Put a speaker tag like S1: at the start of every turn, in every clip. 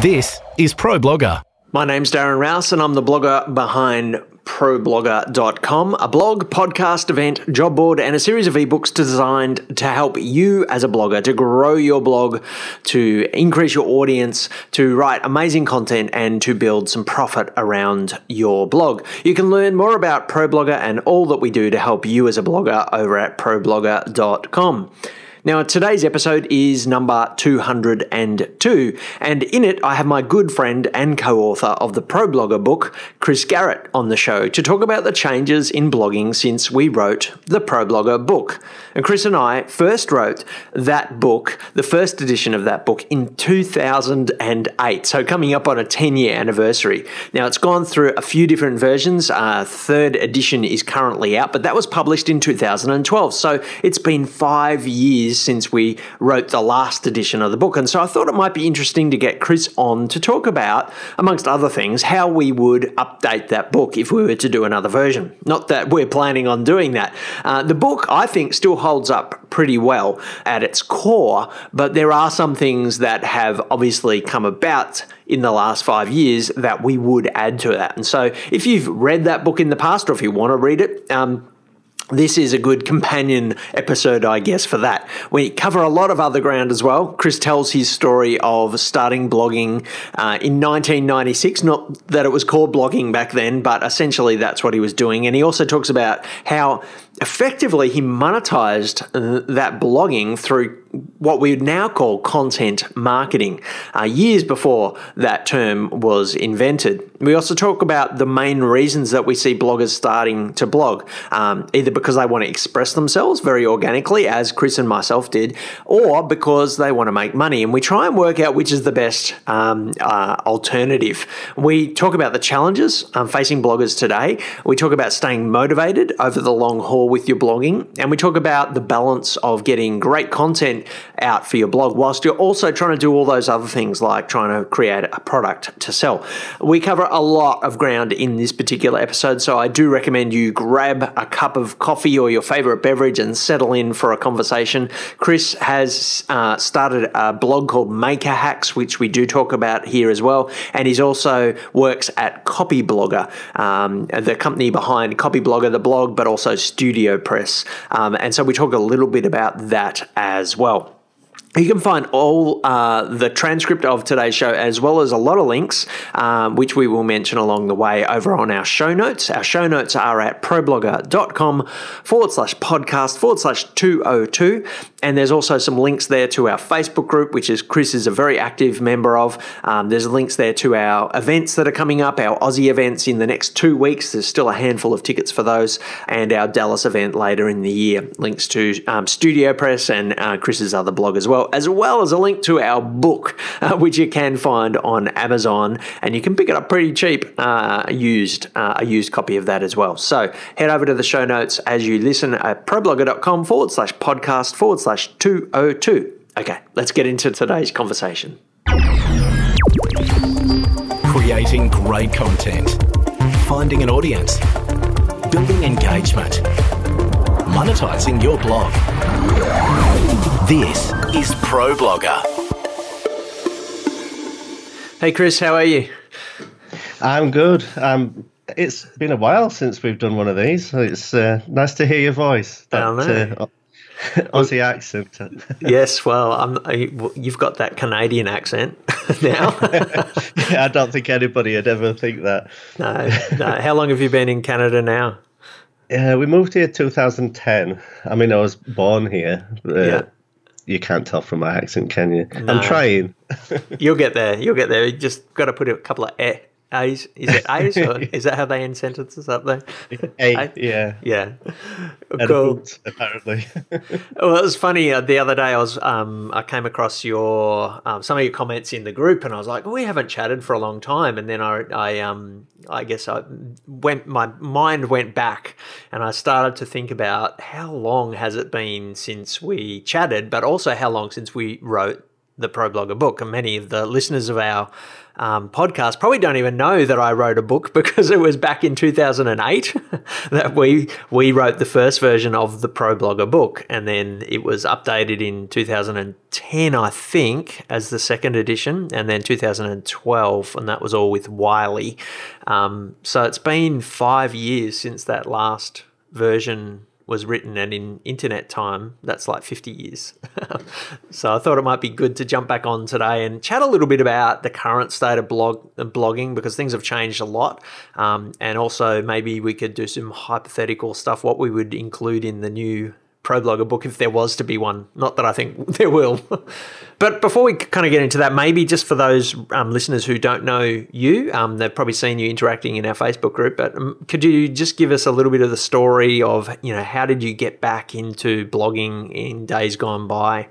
S1: This is ProBlogger.
S2: My name's Darren Rowse, and I'm the blogger behind ProBlogger.com, a blog, podcast, event, job board, and a series of ebooks designed to help you as a blogger to grow your blog, to increase your audience, to write amazing content, and to build some profit around your blog. You can learn more about ProBlogger and all that we do to help you as a blogger over at ProBlogger.com. Now, today's episode is number 202, and in it, I have my good friend and co author of the ProBlogger book, Chris Garrett, on the show to talk about the changes in blogging since we wrote the ProBlogger book. And Chris and I first wrote that book, the first edition of that book, in 2008, so coming up on a 10 year anniversary. Now, it's gone through a few different versions. Uh, third edition is currently out, but that was published in 2012, so it's been five years since we wrote the last edition of the book. And so I thought it might be interesting to get Chris on to talk about, amongst other things, how we would update that book if we were to do another version. Not that we're planning on doing that. Uh, the book, I think, still holds up pretty well at its core, but there are some things that have obviously come about in the last five years that we would add to that. And so if you've read that book in the past or if you want to read it, um, this is a good companion episode, I guess, for that. We cover a lot of other ground as well. Chris tells his story of starting blogging uh, in 1996. Not that it was called blogging back then, but essentially that's what he was doing. And he also talks about how effectively he monetized that blogging through what we would now call content marketing, uh, years before that term was invented. We also talk about the main reasons that we see bloggers starting to blog, um, either because they want to express themselves very organically, as Chris and myself did, or because they want to make money. And we try and work out which is the best um, uh, alternative. We talk about the challenges um, facing bloggers today. We talk about staying motivated over the long haul with your blogging, and we talk about the balance of getting great content out for your blog whilst you're also trying to do all those other things like trying to create a product to sell. We cover a lot of ground in this particular episode, so I do recommend you grab a cup of coffee or your favorite beverage and settle in for a conversation. Chris has uh, started a blog called Maker Hacks, which we do talk about here as well, and he's also works at Copyblogger, um, the company behind Copy Blogger, the blog, but also Studio Press. Um, and so we talk a little bit about that as well. You can find all uh, the transcript of today's show as well as a lot of links, um, which we will mention along the way over on our show notes. Our show notes are at problogger.com forward slash podcast forward slash 202. And there's also some links there to our Facebook group, which is Chris is a very active member of. Um, there's links there to our events that are coming up, our Aussie events in the next two weeks. There's still a handful of tickets for those, and our Dallas event later in the year. Links to um, Studio Press and uh, Chris's other blog as well as well as a link to our book, uh, which you can find on Amazon, and you can pick it up pretty cheap, uh, used uh, a used copy of that as well. So head over to the show notes as you listen at problogger.com forward slash podcast forward slash 202. Okay, let's get into today's conversation.
S1: Creating great content, finding an audience, building engagement, monetizing your blog. This is Pro Blogger.
S2: Hey, Chris, how are you?
S3: I'm good. Um, it's been a while since we've done one of these. It's uh, nice to hear your voice.
S2: That, uh,
S3: Aussie accent.
S2: yes, well, I'm, you've got that Canadian accent now.
S3: yeah, I don't think anybody would ever think that.
S2: no, no. How long have you been in Canada now?
S3: Yeah, we moved here 2010. I mean, I was born here.
S2: yeah.
S3: You can't tell from my accent, can you? No. I'm trying.
S2: You'll get there. You'll get there. You just got to put a couple of eh A's. Is it A's or is that how they end sentences up there?
S3: A, A? yeah.
S2: Yeah.
S3: Cool. Boot, apparently.
S2: well, it was funny. Uh, the other day, I was um, I came across your um, some of your comments in the group, and I was like, we haven't chatted for a long time. And then I, I um, I guess I went. My mind went back, and I started to think about how long has it been since we chatted, but also how long since we wrote the Pro Blogger book. And many of the listeners of our um, podcast probably don't even know that I wrote a book because it was back in 2008 that we we wrote the first version of the Pro Blogger book, and then it was updated in 2010, I think, as the second edition, and then 2012, and that was all with Wiley. Um, so it's been five years since that last version was written and in internet time that's like 50 years. So i thought it might be good to jump back on today and chat a little bit about the current state of blog blogging because things have changed a lot. Um, and also maybe we could do some hypothetical stuff what we would include in the new pro blogger book if there was to be one. Not that I think there will. but before we kind of get into that, maybe just for those um, listeners who don't know you, um, they've probably seen you interacting in our Facebook group. But um, could you just give us a little bit of the story of you know how did you get back into blogging in days gone by?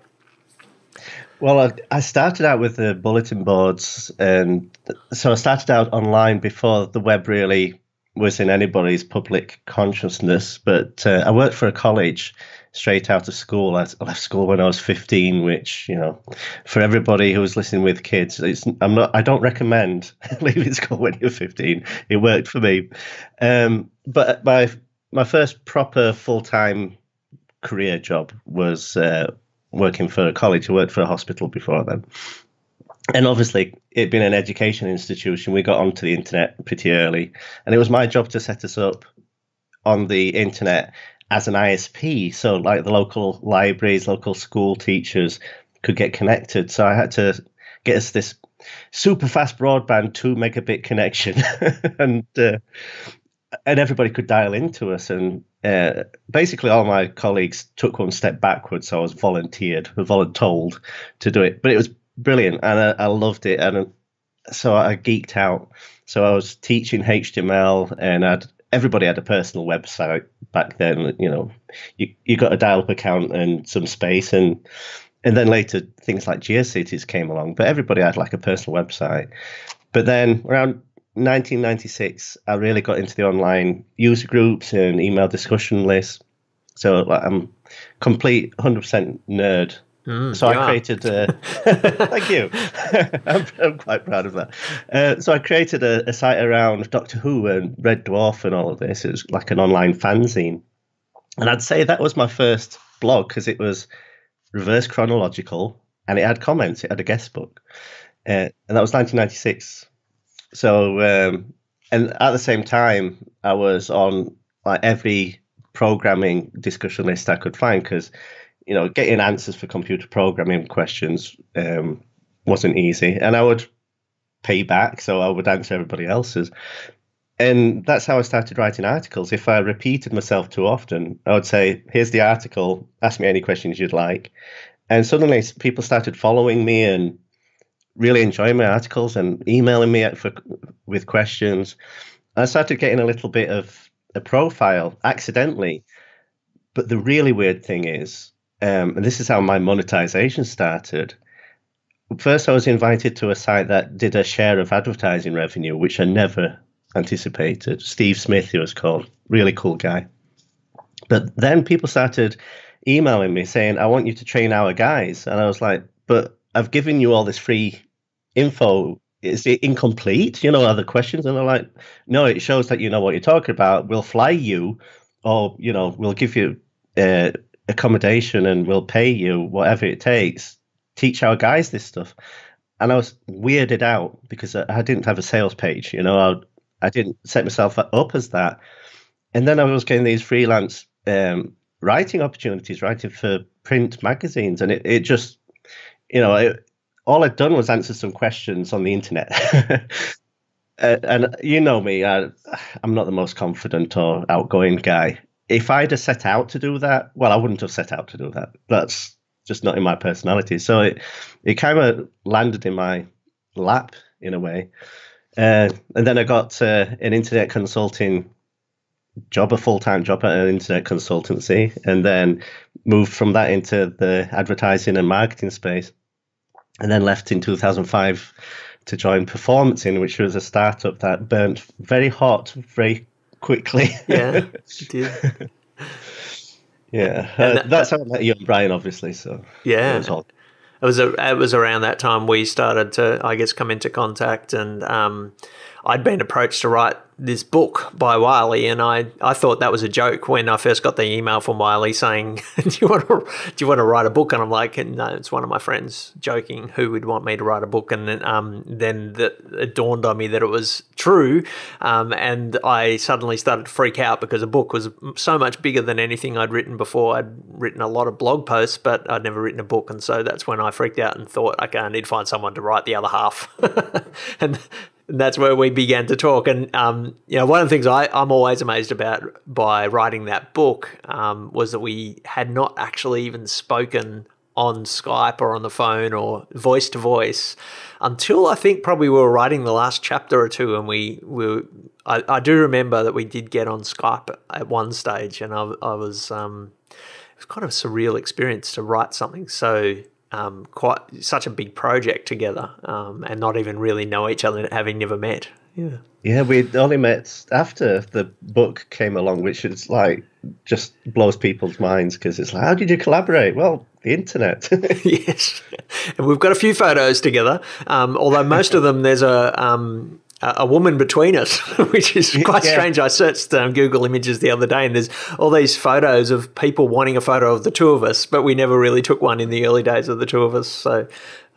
S3: Well, I started out with the bulletin boards, and so I started out online before the web really was in anybody's public consciousness. But uh, I worked for a college straight out of school. I left school when I was 15, which, you know, for everybody who's listening with kids, it's, I'm not, I don't recommend leaving school when you're 15. It worked for me. Um, but my, my first proper full time career job was uh, working for a college. I worked for a hospital before then. And obviously, it being an education institution, we got onto the internet pretty early. And it was my job to set us up on the internet as an ISP. So, like the local libraries, local school teachers could get connected. So, I had to get us this super fast broadband two megabit connection, and uh, and everybody could dial into us. And uh, basically, all my colleagues took one step backwards. So I was volunteered, voluntold to do it, but it was brilliant, and I, I loved it. And so I geeked out. So I was teaching HTML, and I'd everybody had a personal website back then. You know, you you got a dial-up account and some space, and and then later things like GeoCities came along. But everybody had like a personal website. But then around 1996, I really got into the online user groups and email discussion lists. So like, I'm complete 100% nerd Mm, so I created a. thank you. I'm, I'm, quite proud of that. Uh, so I created a, a, site around Doctor Who and Red Dwarf and all of this. It was like an online fanzine, and I'd say that was my first blog because it was reverse chronological and it had comments. It had a guest book, uh, and that was 1996. So, um, and at the same time, I was on like every programming discussion list I could find because you know, getting answers for computer programming questions um, wasn't easy, and I would pay back, so I would answer everybody else's. And that's how I started writing articles. If I repeated myself too often, I would say, "Here's the article. Ask me any questions you'd like." And suddenly, people started following me and really enjoying my articles and emailing me for with questions. I started getting a little bit of a profile accidentally. But the really weird thing is, um, and this is how my monetization started. First, I was invited to a site that did a share of advertising revenue, which I never anticipated. Steve Smith, he was called, really cool guy. But then people started emailing me saying, I want you to train our guys. And I was like, but I've given you all this free info. Is it incomplete? You know, other questions? And they're like, no, it shows that you know what you're talking about. We'll fly you, or, you know, we'll give you uh, accommodation and we'll pay you whatever it takes. Teach our guys this stuff. And I was weirded out because I, didn't have a sales page. You know, I, I didn't set myself up as that. And then I was getting these freelance um, writing opportunities, writing for print magazines. And it, it just, you know, it, all I'd done was answer some questions on the internet. uh, and you know me, I, I'm not the most confident or outgoing guy if I'd have set out to do that, well, I wouldn't have set out to do that. That's just not in my personality. So it it kind of landed in my lap in a way. Uh, and then I got uh, an internet consulting job, a full time job at an internet consultancy, and then moved from that into the advertising and marketing space. And then left in 2005 to join Performancing, which was a startup that burnt very hot very quickly.
S2: Yeah, did.
S3: yeah, uh, that, that's how I met you and Brian, obviously. So
S2: yeah, it was a, it was around that time we started to I guess come into contact, and um, I'd been approached to write this book by Wiley, and I, I thought that was a joke when I first got the email from Wiley saying, "Do you want to do you want to write a book?" And I'm like, "No, it's one of my friends joking who would want me to write a book." And then, um, then the, it dawned on me that it was true, um, and I suddenly started to freak out because a book was so much bigger than anything I'd written before. I'd written a lot of blog posts, but I'd never written a book, and so that's when I freaked out and thought, "Okay, I need to find someone to write the other half." and that's where we began to talk. And um, you know, one of the things I, I'm always amazed about by writing that book um, was that we had not actually even spoken on Skype or on the phone or voice to voice until I think probably we were writing the last chapter or two, and we we I, I do remember that we did get on Skype at one stage, and I, I was um, it was kind of a surreal experience to write something so um, quite such a big project together um, and not even really know each other, having never met. Yeah.
S3: Yeah, we only met after the book came along, which is like just blows people's minds because it's like, how did you collaborate? Well, the internet.
S2: yes, and we've got a few photos together. Um, although most of them, there's a um, a woman between us, which is quite yeah. strange. I searched um, Google Images the other day, and there's all these photos of people wanting a photo of the two of us, but we never really took one in the early days of the two of us. So,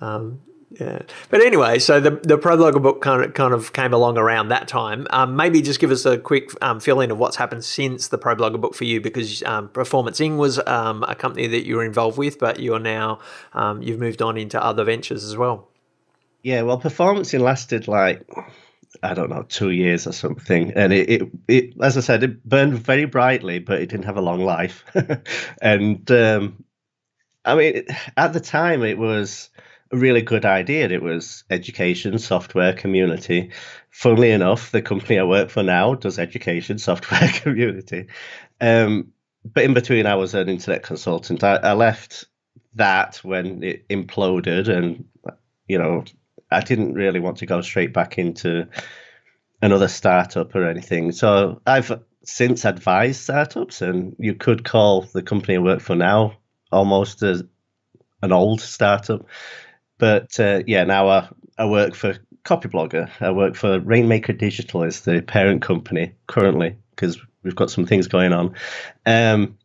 S2: um, yeah. But anyway, so the the ProBlogger book kind of kind of came along around that time. Um, maybe just give us a quick um, fill in of what's happened since the ProBlogger book for you, because um, Performancing was um, a company that you were involved with, but you're now um, you've moved on into other ventures as well.
S3: Yeah, well, Performancing lasted like I don't know, two years or something. And it, it, it, as I said, it burned very brightly, but it didn't have a long life. and um, I mean, at the time, it was a really good idea. It was education, software, community. Funnily enough, the company I work for now does education, software, community. Um, but in between, I was an internet consultant. I, I left that when it imploded and you know I didn't really want to go straight back into another startup or anything. So I've since advised startups, and you could call the company I work for now almost an old startup. But uh, yeah, now I, I work for Copyblogger. I work for Rainmaker Digital as the parent company currently because we've got some things going on. Um,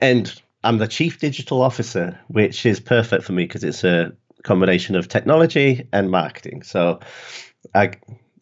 S3: and I'm the chief digital officer, which is perfect for me because it's a combination of technology and marketing. So I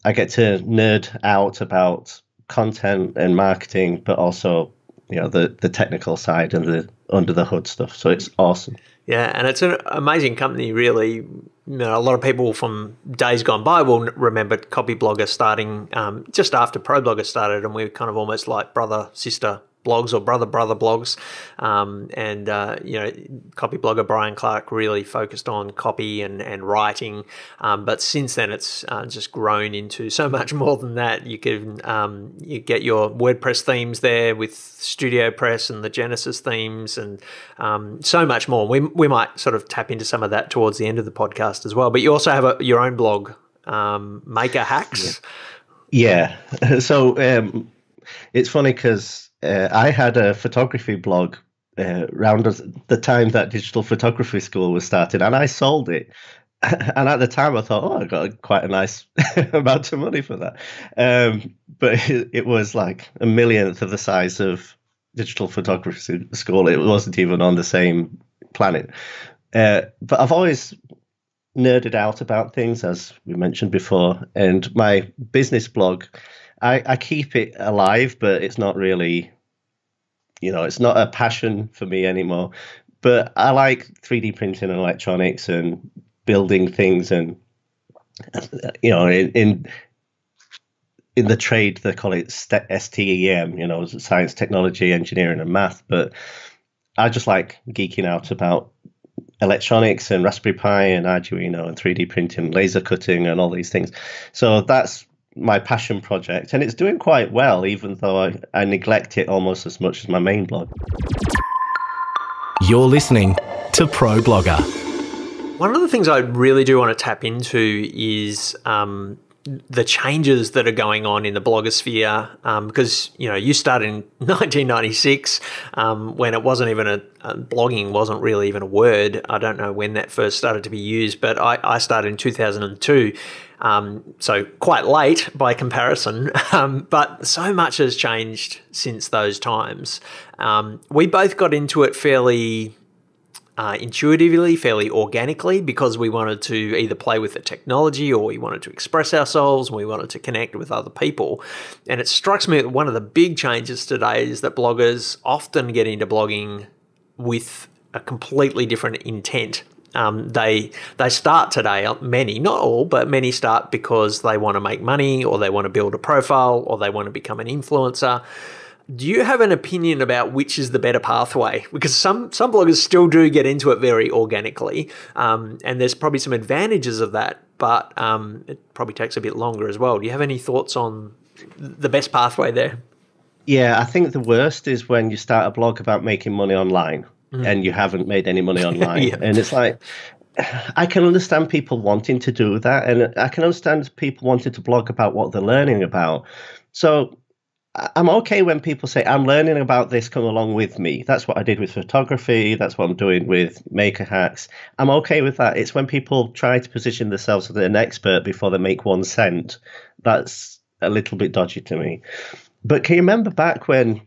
S3: I get to nerd out about content and marketing, but also you know the the technical side and the under the hood stuff. So it's awesome.
S2: Yeah, and it's an amazing company. Really, you know, a lot of people from days gone by will remember Copyblogger starting um, just after ProBlogger started, and we are kind of almost like brother sister blogs or brother brother blogs, um, and uh, you know, copy blogger Brian Clark really focused on copy and and writing. Um, but since then, it's uh, just grown into so much more than that. You can um, you get your WordPress themes there with Studio Press and the Genesis themes, and um, so much more. We we might sort of tap into some of that towards the end of the podcast as well. But you also have a, your own blog, um, Maker Hacks.
S3: Yeah. yeah. So um, it's funny because uh, I had a photography blog uh, around the time that digital photography school was started, and I sold it. And at the time, I thought, oh, I got quite a nice amount of money for that. Um, but it, it, was like a millionth of the size of digital photography school. It wasn't even on the same planet. Uh, but I've always nerded out about things, as we mentioned before. And my business blog, I, I keep it alive, but it's not really you know, it's not a passion for me anymore. But I like 3D printing and electronics and building things, and you know, in in, in the trade they call it STEM, you know, science, technology, engineering, and math. But I just like geeking out about electronics and Raspberry Pi and Arduino and 3D printing, laser cutting, and all these things. So that's my passion project, and it's doing quite well, even though I, I neglect it almost as much as my main blog.
S1: You're listening to Pro Blogger.
S2: One of the things I really do want to tap into is um, the changes that are going on in the blogosphere um, because you know you started in 1996 um, when it wasn't even a, blogging wasn't really even a word. I don't know when that first started to be used but i, I started in 2002 um, so quite late by comparison um, but so much has changed since those times. Um, we both got into it fairly uh, intuitively, fairly organically, because we wanted to either play with the technology or we wanted to express ourselves and we wanted to connect with other people. And it strikes me that one of the big changes today is that bloggers often get into blogging with a completely different intent. Um, they they start today. Many, not all, but many start because they want to make money, or they want to build a profile, or they want to become an influencer do you have an opinion about which is the better pathway? Because some some bloggers still do get into it very organically, um, and there's probably some advantages of that, but um, it probably takes a bit longer as well. Do you have any thoughts on the best pathway there?
S3: Yeah, I think the worst is when you start a blog about making money online mm. and you haven't made any money online, yeah. and it's like. I can understand people wanting to do that, and I can understand people wanting to blog about what they're learning about. So I'm okay when people say, I'm learning about this, come along with me. That's what I did with photography. That's what I'm doing with maker hacks. I'm okay with that. It's when people try to position themselves as an expert before they make one cent. That's a little bit dodgy to me. But can you remember back when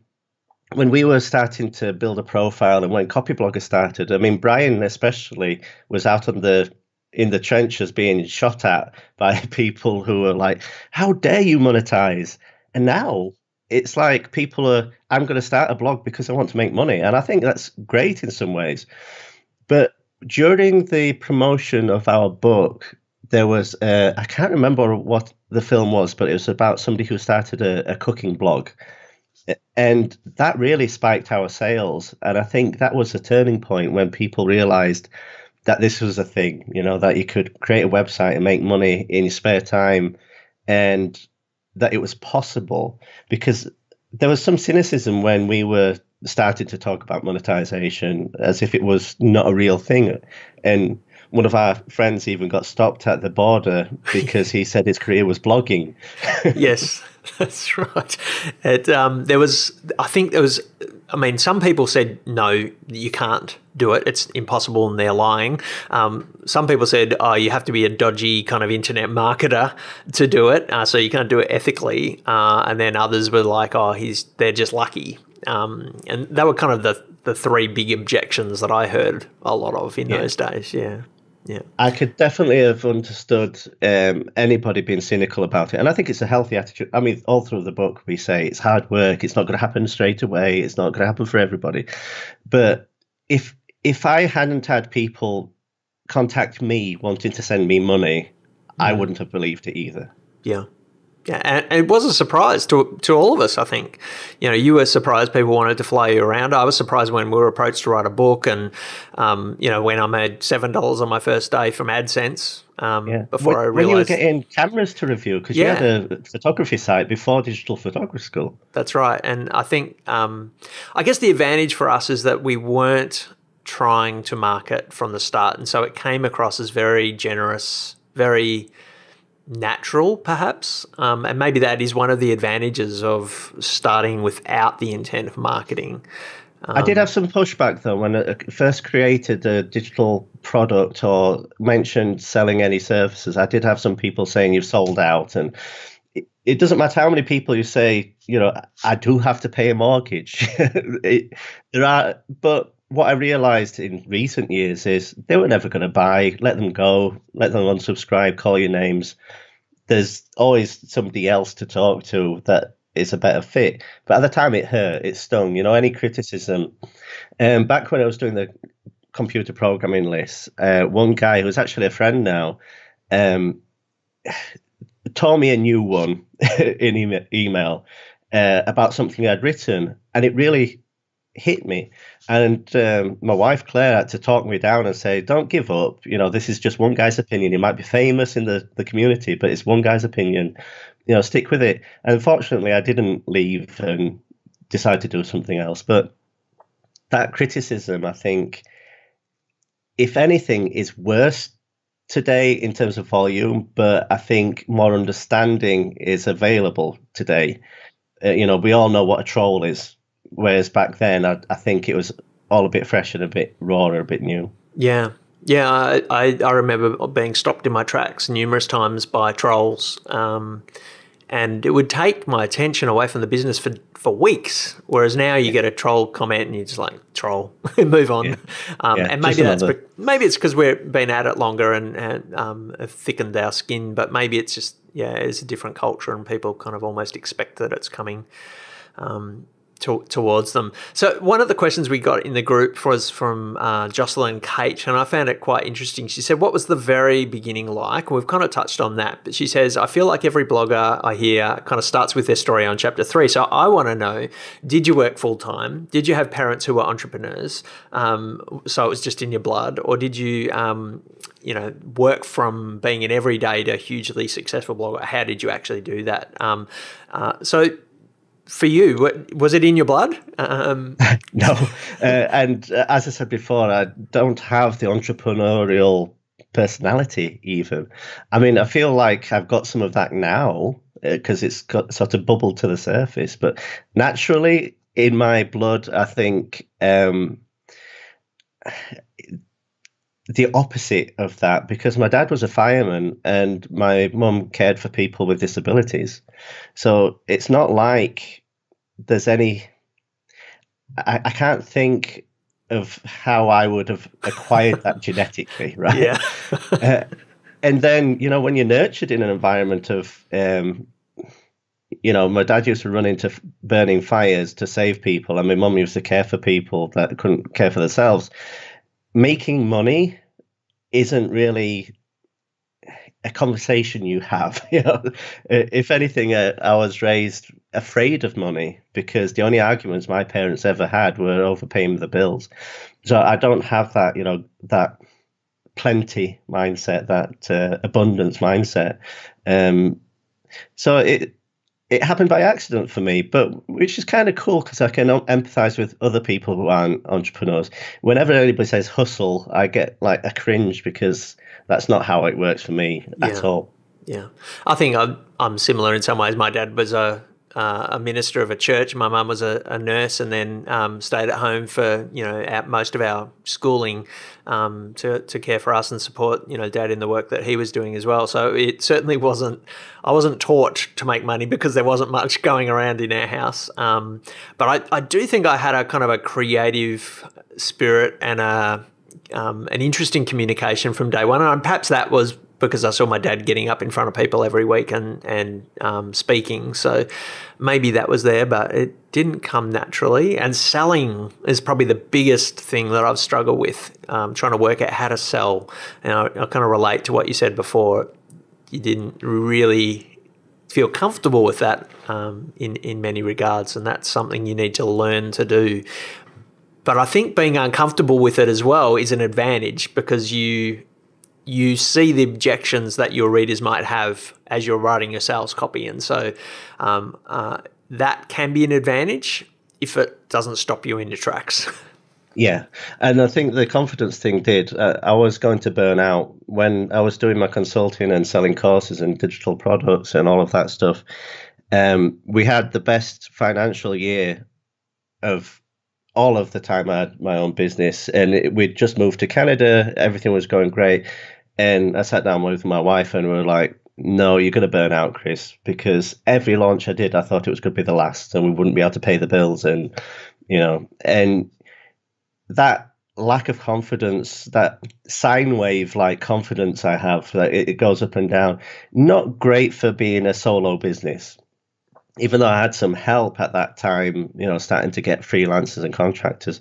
S3: when we were starting to build a profile and when Copyblogger started? I mean, Brian especially was out on the in the trenches being shot at by people who were like, How dare you monetize? And now it's like people are i'm going to start a blog because i want to make money. And i think that's great in some ways. But during the promotion of our book there was uh, i can't remember what the film was but it was about somebody who started a, a cooking blog. And that really spiked our sales. And i think that was a turning point when people realized that this was a thing you know that you could create a website and make money in your spare time. And that it was possible because there was some cynicism when we were starting to talk about monetization as if it was not a real thing. And one of our friends even got stopped at the border because he said his career was blogging.
S2: yes, that's right. It, um, there was, I think there was, I mean, some people said, no, you can't do it. It's impossible and they're lying. Um, some people said, oh, you have to be a dodgy kind of internet marketer to do it. Uh, so you can't do it ethically. Uh, and then others were like, oh, he's, they're just lucky. Um, and that were kind of the, the three big objections that I heard a lot of in yeah. those days. Yeah. Yeah.
S3: I could definitely have understood um, anybody being cynical about it. And I think it's a healthy attitude. I mean, all through the book, we say it's hard work, it's not going to happen straight away, it's not going to happen for everybody. But if if I hadn't had people contact me wanting to send me money, mm. I wouldn't have believed it either.
S2: Yeah. Yeah, and, it was a surprise to to all of us. I think, you know, you were surprised people wanted to fly you around. I was surprised when we were approached to write a book, and um, you know, when I made seven dollars on my first day from AdSense. Um, yeah. Before when, I realized
S3: when you were getting cameras to review because yeah. you had a photography site before digital photography school.
S2: That's right, and I think um, I guess the advantage for us is that we weren't trying to market from the start, and so it came across as very generous, very natural, perhaps. Um, and maybe that is one of the advantages of starting without the intent of marketing.
S3: Um, I did have some pushback though when I first created a digital product or mentioned selling any services. I did have some people saying you've sold out, and it, it doesn't matter how many people you say, you know, I do have to pay a mortgage. it, there are, but what I realized in recent years is they were never going to buy. Let them go. Let them unsubscribe. Call your names. There's always somebody else to talk to that is a better fit. But at the time, it hurt. It stung. You know, any criticism. And um, back when I was doing the computer programming list, uh, one guy who's actually a friend now, um, told me a new one in email uh, about something I'd written, and it really hit me. And um, my wife Claire had to talk me down and say, "Don't give up. You know, this is just one guy's opinion. He might be famous in the the community, but it's one guy's opinion. You know, stick with it." And unfortunately, I didn't leave and decide to do something else. But that criticism, I think, if anything, is worse today in terms of volume, but I think more understanding is available today. Uh, you know, we all know what a troll is, whereas back then, I, I think it was all a bit fresh and a bit raw, a bit new.
S2: Yeah, yeah, I, I, I, remember being stopped in my tracks numerous times by trolls, um, and it would take my attention away from the business for, for weeks. Whereas now you get a troll comment and you're just like troll, move on. Yeah. Um, yeah, and maybe that's another... maybe it's because we've been at it longer and, and um, have thickened our skin, but maybe it's just yeah, it's a different culture and people kind of almost expect that it's coming. Um, to, towards them. So one of the questions we got in the group was from uh, Jocelyn Kate, and I found it quite interesting. She said, "What was the very beginning like?" we've kind of touched on that, but she says, "I feel like every blogger I hear kind of starts with their story on chapter three. So I want to know: Did you work full time? Did you have parents who were entrepreneurs? Um, so it was just in your blood, or did you?" Um, you know, work from being an everyday to hugely successful blogger. How did you actually do that? Um, uh, so for you, was it in your blood? Um...
S3: no, uh, and uh, as I said before, I don't have the entrepreneurial personality. Even, I mean, I feel like I've got some of that now because uh, it's got sort of bubbled to the surface. But naturally, in my blood, I think um, the opposite of that because my dad was a fireman and my mum cared for people with disabilities. So it's not like there's any. I, I can't think of how I would have acquired that genetically, right?
S2: Yeah. uh,
S3: and then you know when you're nurtured in an environment of, um, you know, my dad used to run into burning fires to save people, and my mum used to care for people that couldn't care for themselves. Making money isn't really a conversation you have. If anything, uh, I was raised afraid of money because the only arguments my parents ever had were overpaying the bills. So I don't have that, you know, that plenty mindset, that uh, abundance mindset. Um, so it it happened by accident for me, but which is kind of cool because I can empathize with other people who aren't entrepreneurs. Whenever anybody says hustle, I get like a cringe because that's not how it works for me yeah. at all.
S2: Yeah, I think I'm I'm similar in some ways. My dad was a uh, a minister of a church. My mum was a, a, nurse, and then um, stayed at home for you know most of our schooling um, to to care for us and support you know dad in the work that he was doing as well. So it certainly wasn't. I wasn't taught to make money because there wasn't much going around in our house. Um, but I, I do think I had a kind of a creative spirit and a um, an interesting communication from day one. And perhaps that was because I saw my dad getting up in front of people every week and and um, speaking. So maybe that was there, but it didn't come naturally. And selling is probably the biggest thing that I've struggled with, um, trying to work out how to sell. And I, I kind of relate to what you said before. You didn't really feel comfortable with that um, in in many regards, and that's something you need to learn to do. But I think being uncomfortable with it as well is an advantage because you you see the objections that your readers might have as you're writing your sales copy, and so um, uh, that can be an advantage if it doesn't stop you in your tracks.
S3: Yeah, and I think the confidence thing did. Uh, I was going to burn out when I was doing my consulting and selling courses and digital products and all of that stuff. Um, we had the best financial year of all of the time I had my own business, and it, we'd just moved to Canada. Everything was going great, and I sat down with my wife, and we were like, "No, you're going to burn out, Chris, because every launch I did, I thought it was going to be the last, and we wouldn't be able to pay the bills, and you know, and that lack of confidence, that sine wave like confidence I have, that it, it goes up and down, not great for being a solo business." even though I had some help at that time, you know, starting to get freelancers and contractors,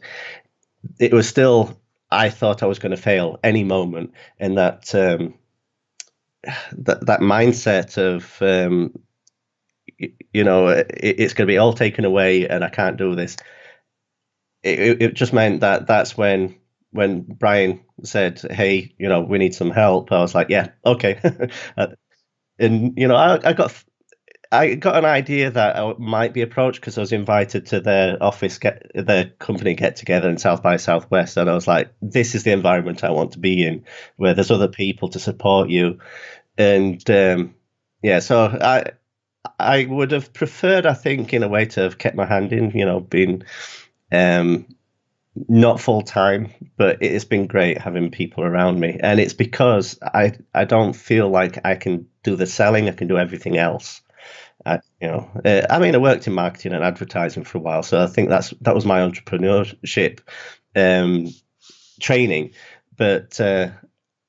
S3: it was still I thought I was going to fail any moment, and that um, that that mindset of um, you know it, it's going to be all taken away and I can't do this. It, it just meant that that's when when Brian said, "Hey, you know, we need some help," I was like, "Yeah, okay." and you know, I, I got I got an idea that I might be approached because I was invited to their office, get their company get together in South by Southwest, and I was like, "This is the environment I want to be in, where there's other people to support you." And um, yeah, so I I would have preferred, I think, in a way, to have kept my hand in, you know, been um, not full time, but it has been great having people around me, and it's because I I don't feel like I can do the selling, I can do everything else. I, you know, uh, I mean, I worked in marketing and advertising for a while, so I think that's that was my entrepreneurship um, training. But uh,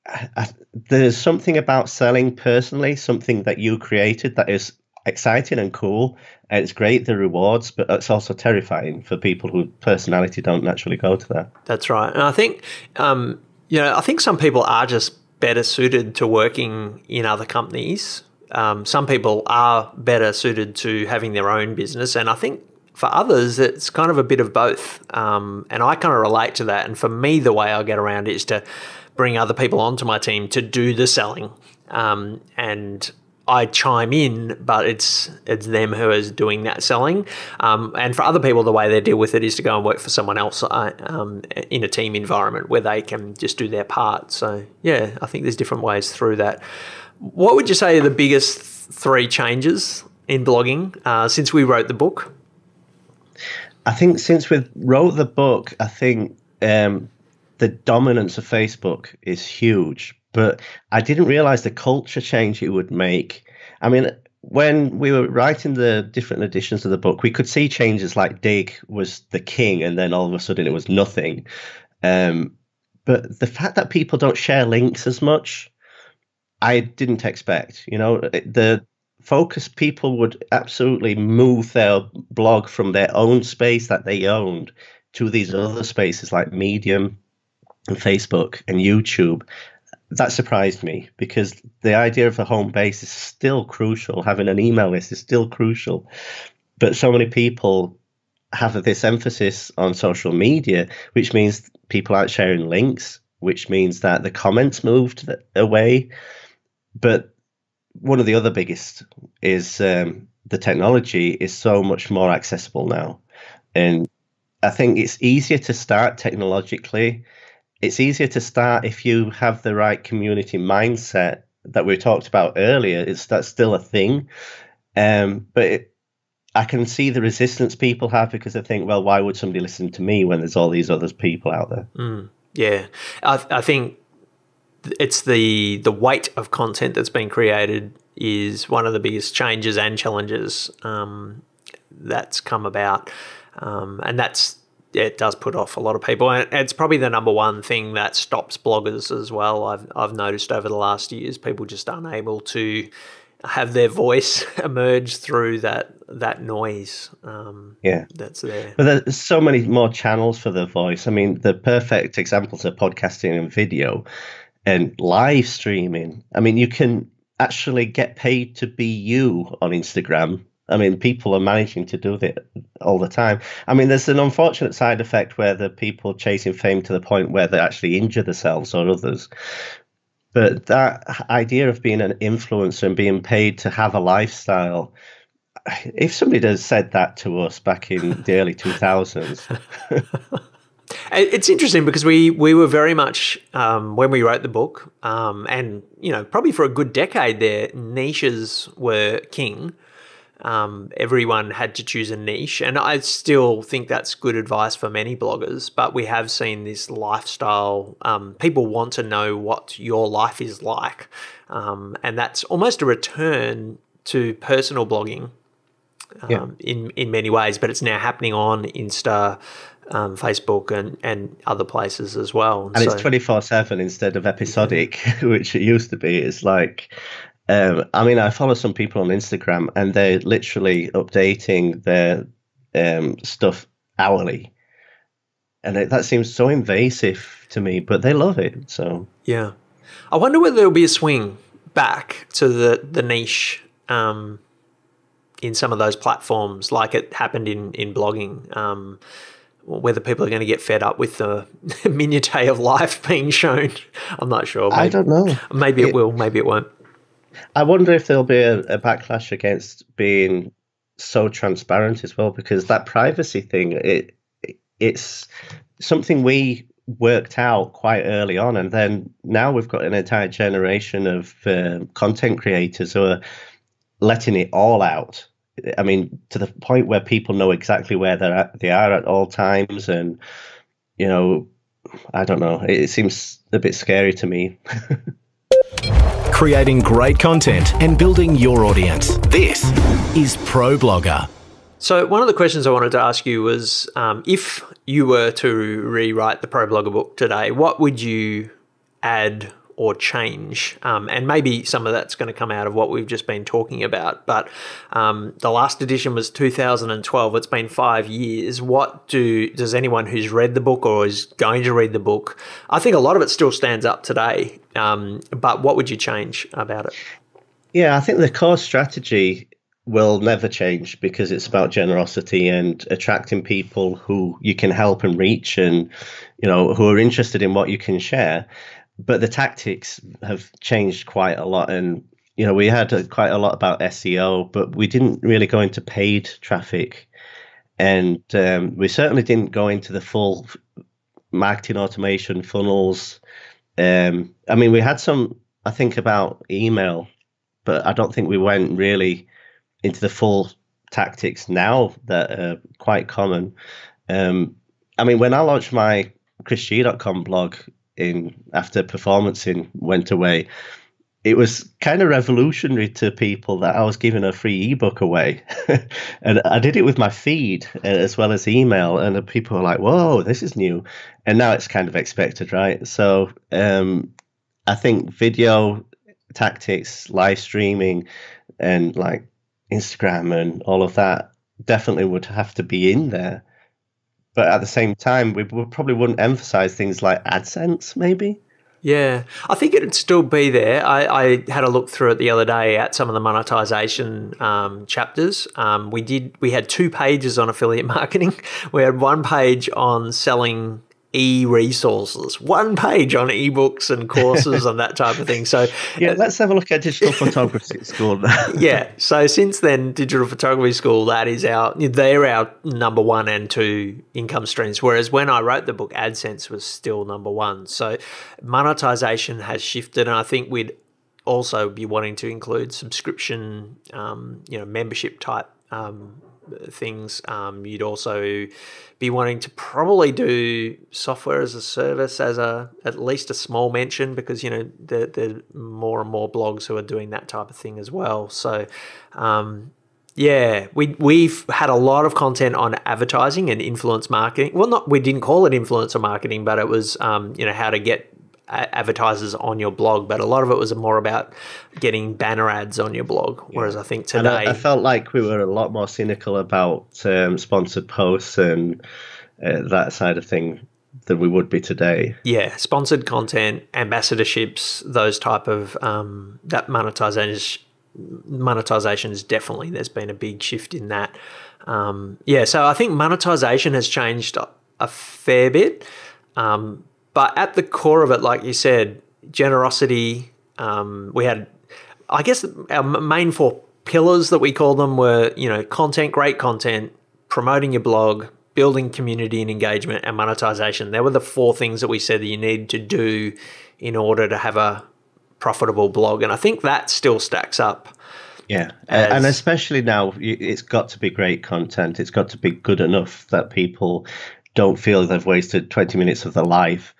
S3: I, there's something about selling personally, something that you created that is exciting and cool, and it's great the rewards, but it's also terrifying for people who personality don't naturally go to that.
S2: That's right, and I think, um, you know, I think some people are just better suited to working in other companies um, some people are better suited to having their own business, and I think for others it's kind of a bit of both. Um, and I kind of relate to that. And for me, the way I get around is to bring other people onto my team to do the selling, um, and I chime in, but it's it's them who is doing that selling. Um, and for other people, the way they deal with it is to go and work for someone else uh, um, in a team environment where they can just do their part. So yeah, I think there's different ways through that. What would you say are the biggest three changes in blogging uh, since we wrote the book?
S3: I think since we wrote the book, I think um, the dominance of Facebook is huge. But I didn't realize the culture change it would make. I mean, when we were writing the different editions of the book, we could see changes like Digg was the king, and then all of a sudden it was nothing. Um, but the fact that people don't share links as much, I didn't expect. You know, the focus people would absolutely move their blog from their own space that they owned to these other spaces like Medium and Facebook and YouTube. That surprised me because the idea of a home base is still crucial. Having an email list is still crucial. But so many people have this emphasis on social media, which means people aren't sharing links, which means that the comments moved away but one of the other biggest is um, the technology is so much more accessible now, and I think it's easier to start technologically. It's easier to start if you have the right community mindset that we talked about earlier. It's that's still a thing, um, but it, I can see the resistance people have because they think, well, why would somebody listen to me when there's all these other people out there?
S2: Mm, yeah, I, I think it's the the weight of content that's been created is one of the biggest changes and challenges um, that's come about, um, and that's it does put off a lot of people, and it's probably the number one thing that stops bloggers as well. I've I've noticed over the last years, people just unable to have their voice emerge through that that noise. Um,
S3: yeah,
S2: that's there.
S3: But there's so many more channels for the voice. I mean, the perfect examples are podcasting and video and live streaming. I mean, you can actually get paid to be you on Instagram. I mean, people are managing to do that all the time. I mean, there's an unfortunate side effect where the people chasing fame to the point where they actually injure themselves or others. But that idea of being an influencer and being paid to have a lifestyle, if somebody had said that to us back in the early 2000s,
S2: It's interesting because we we were very much um, when we wrote the book, um, and you know probably for a good decade there, niches were king. Um, everyone had to choose a niche, and I still think that's good advice for many bloggers. But we have seen this lifestyle. Um, people want to know what your life is like, um, and that's almost a return to personal blogging yeah. Um, in in many ways. But it's now happening on Insta um, Facebook and, and other places as well.
S3: And so, it's 24 7 instead of episodic, which it used to be. It's like, um, I mean, I follow some people on Instagram and they're literally updating their um, stuff hourly. And it, that seems so invasive to me, but they love it. So,
S2: yeah. I wonder whether there'll be a swing back to the, the niche. Um, in some of those platforms, like it happened in in blogging, um, whether people are going to get fed up with the minutiae of life being shown. I'm not sure.
S3: Maybe, I don't know.
S2: Maybe it, it, will, maybe it won't.
S3: I wonder if there'll be a, a backlash against being so transparent as well, because that privacy thing, it it's something we worked out quite early on, and then now we've got an entire generation of uh, content creators who are letting it all out. I mean, to the point where people know exactly where they're at, they are at all times, and you know, I don't know. It, it seems a bit scary to me.
S1: Creating great content and building your audience. This is Pro Blogger.
S2: So, one of the questions I wanted to ask you was um, if you were to rewrite the Pro Blogger book today, what would you add or change? Um, and maybe some of that's going to come out of what we've just been talking about. But um, the last edition was 2012. It's been five years. What do does anyone who's read the book or is going to read the book? I think a lot of it still stands up today. Um, but what would you change about it?
S3: Yeah, I think the core strategy will never change because it's about generosity and attracting people who you can help and reach and you know who are interested in what you can share but the tactics have changed quite a lot. And you know we had a, quite a lot about SEO but we didn't really go into paid traffic. And um, we certainly didn't go into the full marketing automation funnels. Um, I mean we had some I think about email but I don't think we went really into the full tactics now that are quite common. Um, I mean, when I launched my chrisg.com blog in after performancing went away, it was kind of revolutionary to people that I was giving a free ebook away, and I did it with my feed uh, as well as email, and people were like, "Whoa, this is new," and now it's kind of expected, right? So um, I think video tactics, live streaming, and like Instagram and all of that definitely would have to be in there. But at the same time, we, probably wouldn't emphasize things like AdSense, maybe.
S2: Yeah, I think it'd still be there. I, I, had a look through it the other day at some of the monetization um, chapters. Um, we did. We had two pages on affiliate marketing. We had one page on selling e-resources, one page on ebooks and courses and that type of thing. So
S3: yeah, let's have a look at digital photography school.
S2: yeah. So since then, digital photography school that is our they're our number one and two income streams. Whereas when I wrote the book, AdSense was still number one. So monetization has shifted, and I think we'd also be wanting to include subscription, um, you know, membership type um, things. Um, you'd also be wanting to probably do software as a service as a at least a small mention because you know there, there are more and more blogs who are doing that type of thing as well. So. Um, yeah, we we've had a lot of content on advertising and influence marketing. Well, not we didn't call it influencer marketing, but it was um, you know how to get advertisers on your blog, but a lot of it was more about getting banner ads on your blog. Whereas I think today,
S3: I, I, felt like we were a lot more cynical about um, sponsored posts and uh, that side of thing than we would be today.
S2: Yeah, sponsored content, ambassadorships, those type of um, that monetization monetization is definitely there's been a big shift in that. Um, yeah, so I think monetization has changed a, a fair bit. Um, but at the core of it, like you said, generosity. Um, we had, I guess, our main four pillars that we call them were, you know, content, great content, promoting your blog, building community and engagement, and monetization. There were the four things that we said that you need to do in order to have a profitable blog, and I think that still stacks up.
S3: Yeah, as, and especially now, it's got to be great content. It's got to be good enough that people don't feel they've wasted 20 minutes of their life.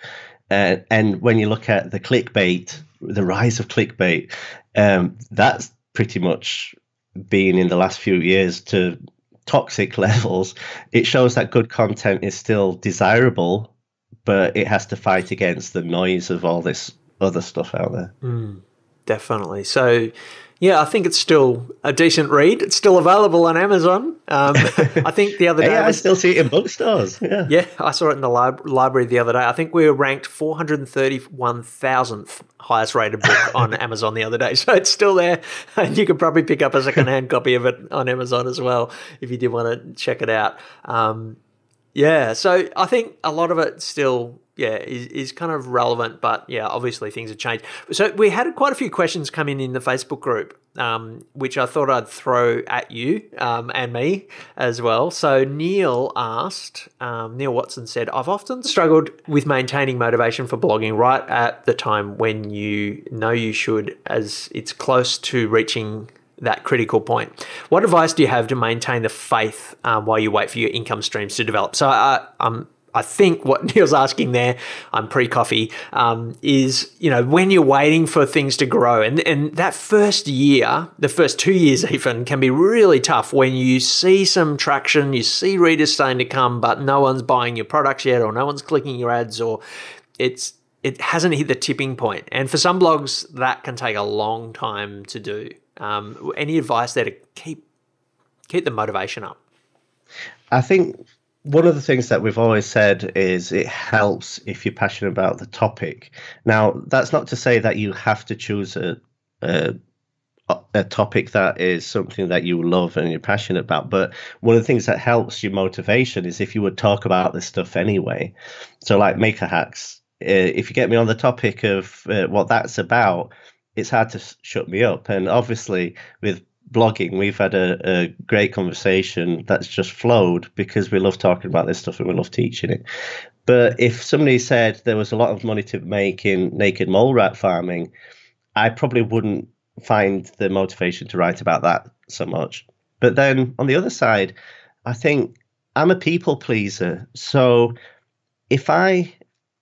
S3: Uh, and when you look at the clickbait, the rise of clickbait, um, that's pretty much been in the last few years to toxic levels. It shows that good content is still desirable, but it has to fight against the noise of all this other stuff out there.
S2: Mm, definitely. So, yeah, I think it's still a decent read. It's still available on Amazon. Um, I think the other day.
S3: yeah, was, I still see it in bookstores. Yeah.
S2: Yeah, I saw it in the li- library the other day. I think we were ranked 431,000th highest rated book on Amazon the other day. So it's still there. And you could probably pick up a secondhand copy of it on Amazon as well if you did want to check it out. Um, Yeah, so I think a lot of it still yeah, is, is kind of relevant, but yeah, obviously things have changed. So we had quite a few questions come in in the Facebook group, um, which I thought I'd throw at you um, and me as well. So Neil asked, um, Neil Watson said, I've often struggled with maintaining motivation for blogging right at the time when you know you should, as it's close to reaching that critical point. What advice do you have to maintain the faith um, while you wait for your income streams to develop? So uh, I'm I think what Neil's asking there, I'm pre-coffee, um, is you know when you're waiting for things to grow, and and that first year, the first two years even, can be really tough when you see some traction, you see readers starting to come, but no one's buying your products yet, or no one's clicking your ads, or it's it hasn't hit the tipping point. And for some blogs, that can take a long time to do. Um, any advice there to keep keep the motivation up?
S3: I think one of the things that we've always said is it helps if you're passionate about the topic. Now, that's not to say that you have to choose a, a a topic that is something that you love and you're passionate about. But one of the things that helps your motivation is if you would talk about this stuff anyway. So, like maker hacks, uh, if you get me on the topic of uh, what that's about, it's hard to shut me up. And obviously, with blogging, we've had a, a great conversation that's just flowed because we love talking about this stuff and we love teaching it. But if somebody said there was a lot of money to make in naked mole rat farming, I probably wouldn't find the motivation to write about that so much. But then on the other side, I think I'm a people pleaser. So if I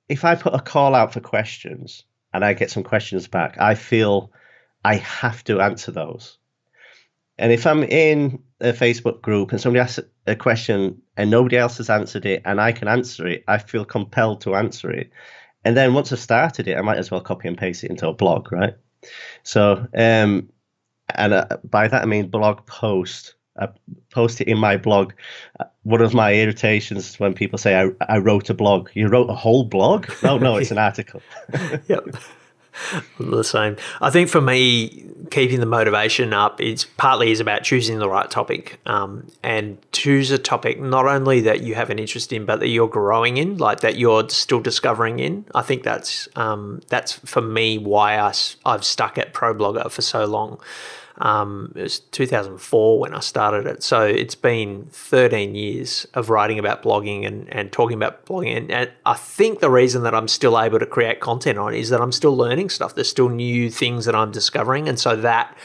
S3: if I put a call out for questions and I get some questions back, I feel I have to answer those. And if I'm in a Facebook group and somebody asks a question and nobody else has answered it and I can answer it, I feel compelled to answer it. And then once I've started it, I might as well copy and paste it into a blog, right? So, um, and uh, by that I mean blog post. I post it in my blog. One of my irritations when people say I, I wrote a blog. You wrote a whole blog? No, no, it's an article.
S2: yep the same. I think for me, keeping the motivation up is partly is about choosing the right topic, um, and choose a topic not only that you have an interest in, but that you're growing in, like that you're still discovering in. I think that's um, that's for me why I, I've stuck at ProBlogger for so long. Um, it was 2004 when I started it. So it's been 13 years of writing about blogging and, and talking about blogging. And, and I think the reason that I'm still able to create content on is that I'm still learning stuff. There's still new things that I'm discovering. And so that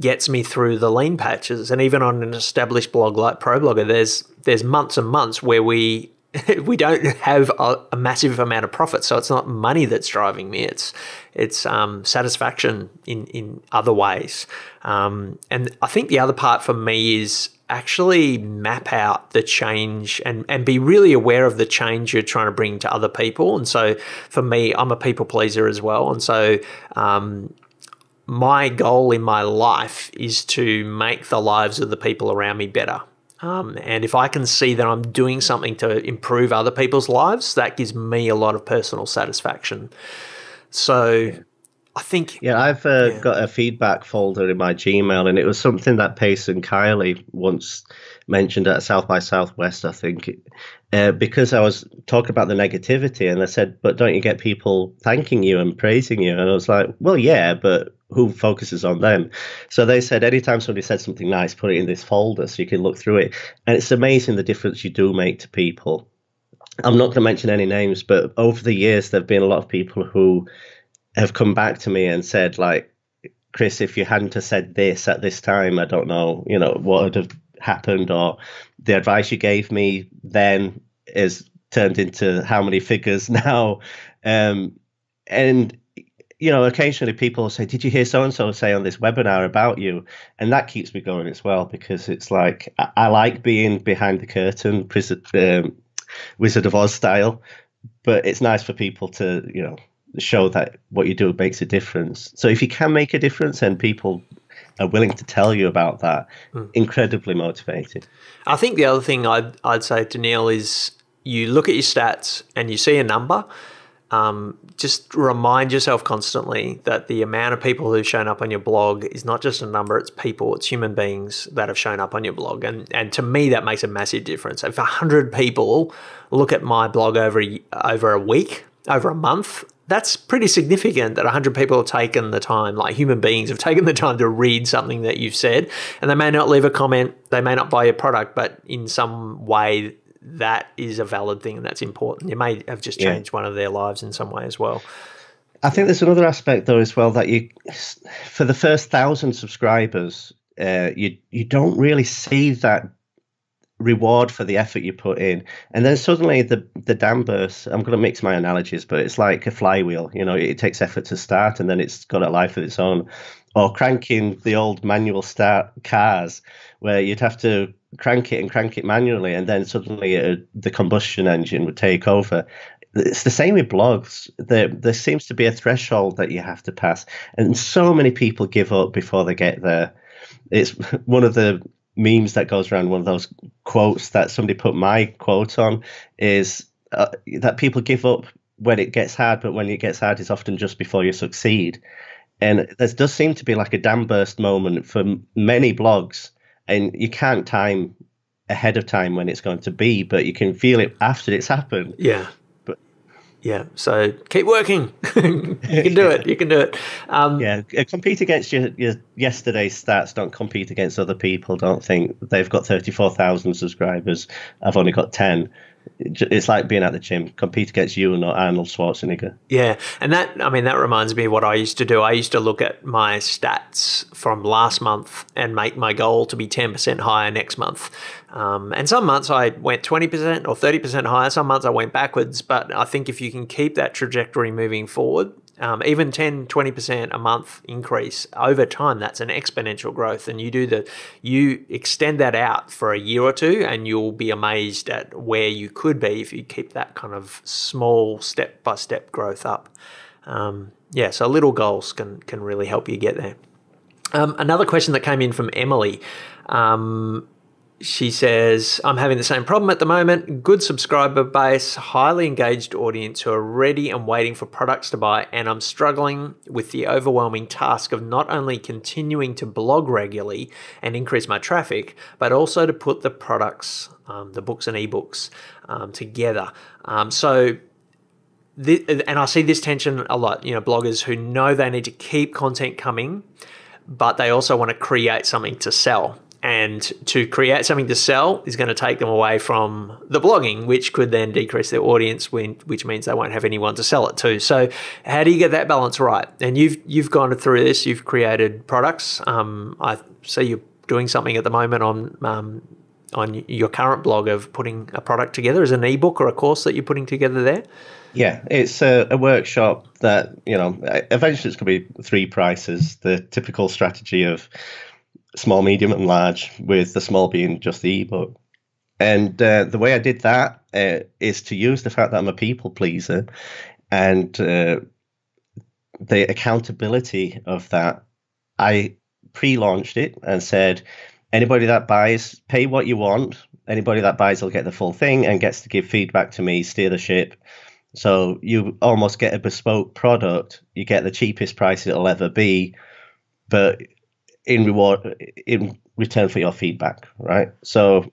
S2: gets me through the lean patches. And even on an established blog like ProBlogger, there's there's months and months where we we don't have a, a, massive amount of profit, so it's not money that's driving me. It's it's um, satisfaction in in other ways. Um, and I think the other part for me is actually map out the change and and be really aware of the change you're trying to bring to other people. And so for me, I'm a people pleaser as well, and so. Um, my goal in my life is to make the lives of the people around me better. Um, and if I can see that I'm doing something to improve other people's lives, that gives me a lot of personal satisfaction. So I think.
S3: Yeah, I've uh, yeah. got a feedback folder in my Gmail, and it was something that Payson Kiley once mentioned at South by Southwest, I think, uh, because I was talking about the negativity, and I said, "But don't you get people thanking you and praising you?" And I was like, "Well, yeah, but who focuses on them. So they said anytime somebody said something nice, put it in this folder so you can look through it. And it's amazing the difference you do make to people. I'm not going to mention any names, but over the years, there have been a lot of people who have come back to me and said, like, Chris, if you hadn't have said this at this time, I don't know, you know, what would have happened, or the advice you gave me then is turned into how many figures now. Um, and you know, occasionally people say, "Did you hear so and so say on this webinar about you?" And that keeps me going as well because it's like I, I like being behind the curtain, um, Wizard of Oz style, but it's nice for people to, you know, show that what you do makes a difference. So if you can make a difference and people are willing to tell you about that, mm. incredibly motivated.
S2: I think the other thing I'd I'd say to Neil is you look at your stats and you see a number um, just remind yourself constantly that the amount of people who've shown up on your blog is not just a number, it's people, it's human beings that have shown up on your blog. And, and to me, that makes a massive difference. If 100 people look at my blog over over a week, over a month, that's pretty significant that 100 people have taken the time, like human beings have taken the time to read something that you've said. And they may not leave a comment, they may not buy your product, but in some way, that is a valid thing and that's important. You may have just changed yeah. one of their lives in some way as well.
S3: I think there's another aspect though as well that you, for the first thousand subscribers, uh, you you don't really see that reward for the effort you put in, and then suddenly the the dam bursts. I'm going to mix my analogies, but it's like a flywheel. You know, it takes effort to start, and then it's got a life of its own. Or cranking the old manual start cars, where you'd have to crank it and crank it manually, and then suddenly it, uh, the combustion engine would take over. It's the same with blogs. There, there seems to be a threshold that you have to pass, and so many people give up before they get there. It's one of the memes that goes around. One of those quotes that somebody put my quote on is uh, that people give up when it gets hard, but when it gets hard, it's often just before you succeed. And there does seem to be like a dam burst moment for many blogs and you can't time ahead of time when it's going to be, but you can feel it after it's happened.
S2: Yeah. But yeah, so keep working. you can do it. You can do it.
S3: Um, yeah, uh, compete against your, your yesterday's stats. Don't compete against other people. Don't think they've got thirty four thousand subscribers. I've only got ten it's like being at the gym. Compete against you, not Arnold Schwarzenegger.
S2: Yeah, and that I mean that reminds me of what I used to do. I used to look at my stats from last month and make my goal to be ten percent higher next month. Um, and some months I went twenty percent or thirty percent higher. Some months I went backwards. But I think if you can keep that trajectory moving forward, um, even 10 20% a month increase over time that's an exponential growth. And you do the you extend that out for a year or two and you'll be amazed at where you could be if you keep that kind of small step by step growth up. Um, yeah so little goals can can really help you get there. Um, another question that came in from emily um, she says, I'm having the same problem at the moment. Good subscriber base, highly engaged audience who are ready and waiting for products to buy, and I'm struggling with the overwhelming task of not only continuing to blog regularly and increase my traffic, but also to put the products, um, the books and ebooks, um, together. Um, so, and I see this tension a lot. You know, bloggers who know they need to keep content coming, but they also want to create something to sell and to create something to sell is going to take them away from the blogging, which could then decrease their audience, which means they won't have anyone to sell it to. So, how do you get that balance right? And you've you've gone through this. You've created products. Um, I see you're doing something at the moment on um, on your current blog of putting a product together as an ebook or a course that you're putting together there.
S3: Yeah, it's a, a, workshop that you know. Eventually, it's going to be three prices. The typical strategy of small, medium, and large, with the small being just the ebook. And uh, the way I did that uh, is to use the fact that I'm a people pleaser and uh, the accountability of that. I pre launched it and said, anybody that buys, pay what you want. Anybody that buys will get the full thing and gets to give feedback to me, steer the ship. So you almost get a bespoke product. You get the cheapest price it'll ever be, but in reward in return for your feedback, right? So,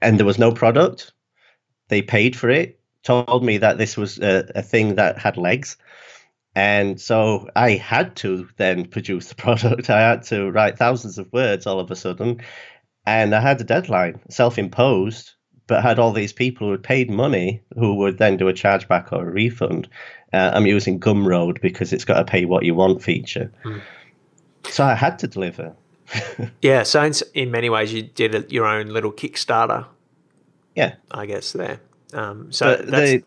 S3: and there was no product. They paid for it. Told me that this was a, a thing that had legs, and so I had to then produce the product. I had to write thousands of words all of a sudden, and I had a deadline, self-imposed, but had all these people who had paid money who would then do a chargeback or a refund. Uh, I'm using Gumroad because it's got a pay what you want feature. Mm. So I had to deliver.
S2: yeah, so in many ways, you did a, your own little Kickstarter.
S3: Yeah,
S2: I guess there. Um, so
S3: the,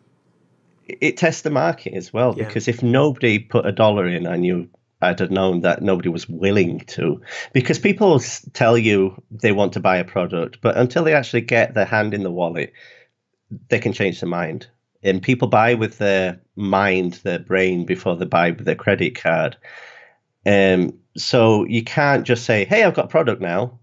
S3: it tests the market as well yeah. because if nobody put a dollar in, I knew I'd have known that nobody was willing to. Because people tell you they want to buy a product, but until they actually get their hand in the wallet, they can change their mind. And people buy with their mind, their brain, before they buy with their credit card. Um, so you can't just say, "Hey, I've got product now."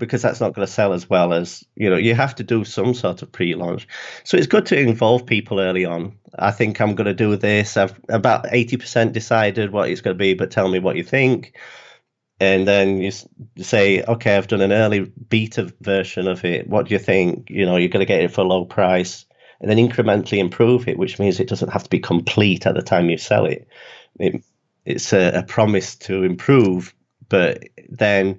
S3: because that's not going to sell as well as you know you have to do some sort of pre-launch. So it's good to involve people early on. I think i'm going to do this. I've about 80% decided what it's going to be but tell me what you think. And then you say okay i've done an early beta version of it. What do you think? You know you're going to get it for a low price and then incrementally improve it which means it doesn't have to be complete at the time you sell it, it it's a, a promise to improve but then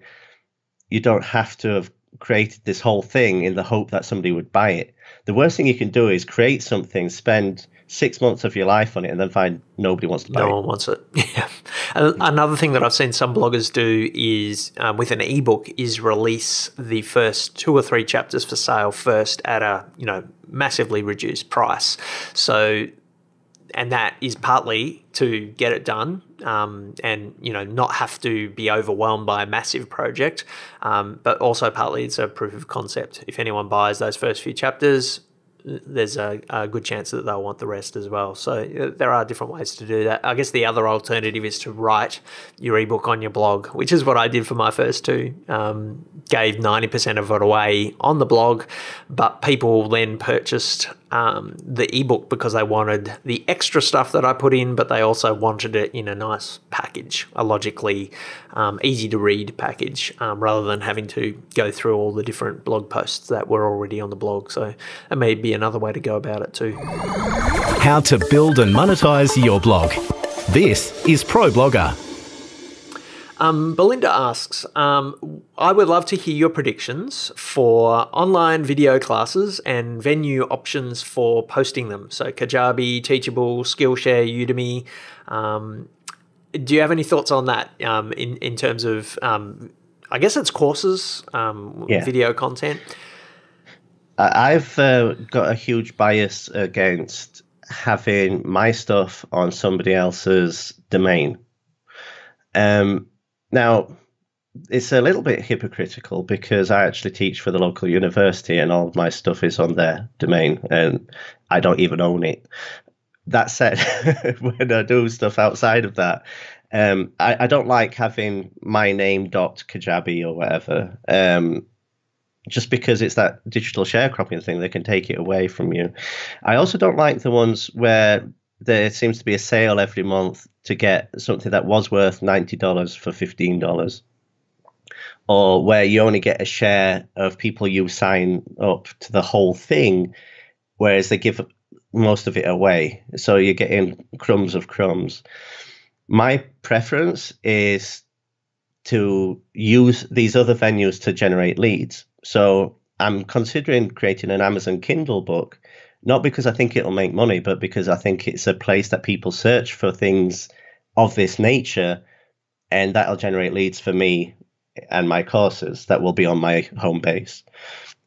S3: you don't have to have created this whole thing in the hope that somebody would buy it. The worst thing you can do is create something, spend six months of your life on it, and then find nobody wants to buy
S2: no
S3: it.
S2: No one wants it. Yeah. Another thing that I've seen some bloggers do is um, with an ebook is release the first two or three chapters for sale first at a you know massively reduced price. So and that is partly to get it done um, and you know not have to be overwhelmed by a massive project. Um, but also partly it's a proof of concept. If anyone buys those first few chapters there's a, a, good chance that they'll want the rest as well. So uh, there are different ways to do that. I guess the other alternative is to write your ebook on your blog, which is what I did for my first two. Um, gave 90% of it away on the blog, but people then purchased um, the ebook because they wanted the extra stuff that I put in, but they also wanted it in a nice package, a logically um, easy to read package, um, rather than having to go through all the different blog posts that were already on the blog. So it may be another way to go about it too.
S1: How to build and monetize your blog. This is ProBlogger.
S2: Um, Belinda asks, um, I would love to hear your predictions for online video classes and venue options for posting them. So Kajabi, Teachable, Skillshare, Udemy. Um, do you have any thoughts on that um, in, in terms of, um, I guess it's courses, um, yeah. video content?
S3: I've uh, got a huge bias against having my stuff on somebody else's domain. Um, now, it's a little bit hypocritical because I actually teach for the local university and all my stuff is on their domain and I don't even own it. That said, when I do stuff outside of that, um, I, I, don't like having my name dot Kajabi or whatever. Um, just because it's that digital sharecropping thing, they can take it away from you. I also don't like the ones where there seems to be a sale every month to get something that was worth $90 for $15 or where you only get a share of people you sign up to the whole thing whereas they give most of it away. So you're getting crumbs of crumbs. My preference is to use these other venues to generate leads. So i'm considering creating an amazon kindle book not because I think it'll make money, but because I think it's a place that people search for things of this nature, and that'll generate leads for me and my courses that will be on my home base.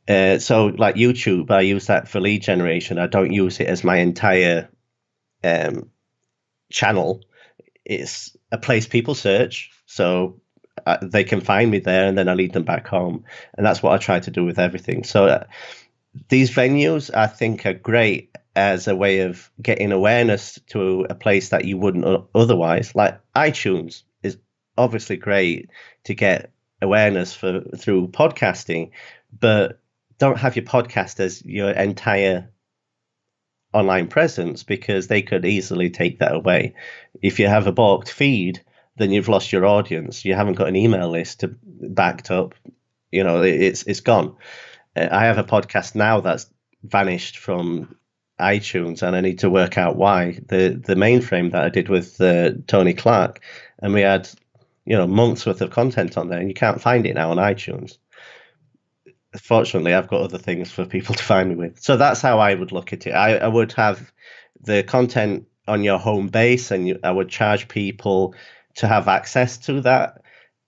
S3: Uh, so, like YouTube, I use that for lead generation. I don't use it as my entire um, channel. It's a place people search, so uh, they can find me there, and then I lead them back home. And that's what I try to do with everything. So. Uh, these venues, I think, are great as a way of getting awareness to a place that you wouldn't otherwise. Like iTunes is obviously great to get awareness for through podcasting, but don't have your podcast as your entire online presence because they could easily take that away. If you have a blocked feed, then you've lost your audience. You haven't got an email list to backed up. You know, it's it's gone. I have a podcast now that's vanished from iTunes, and I need to work out why. The the mainframe that I did with uh, Tony Clark, and we had you know months worth of content on there, and you can't find it now on iTunes. Fortunately, I've got other things for people to find me with. So that's how I would look at it. I, I would have the content on your home base, and you, I would charge people to have access to that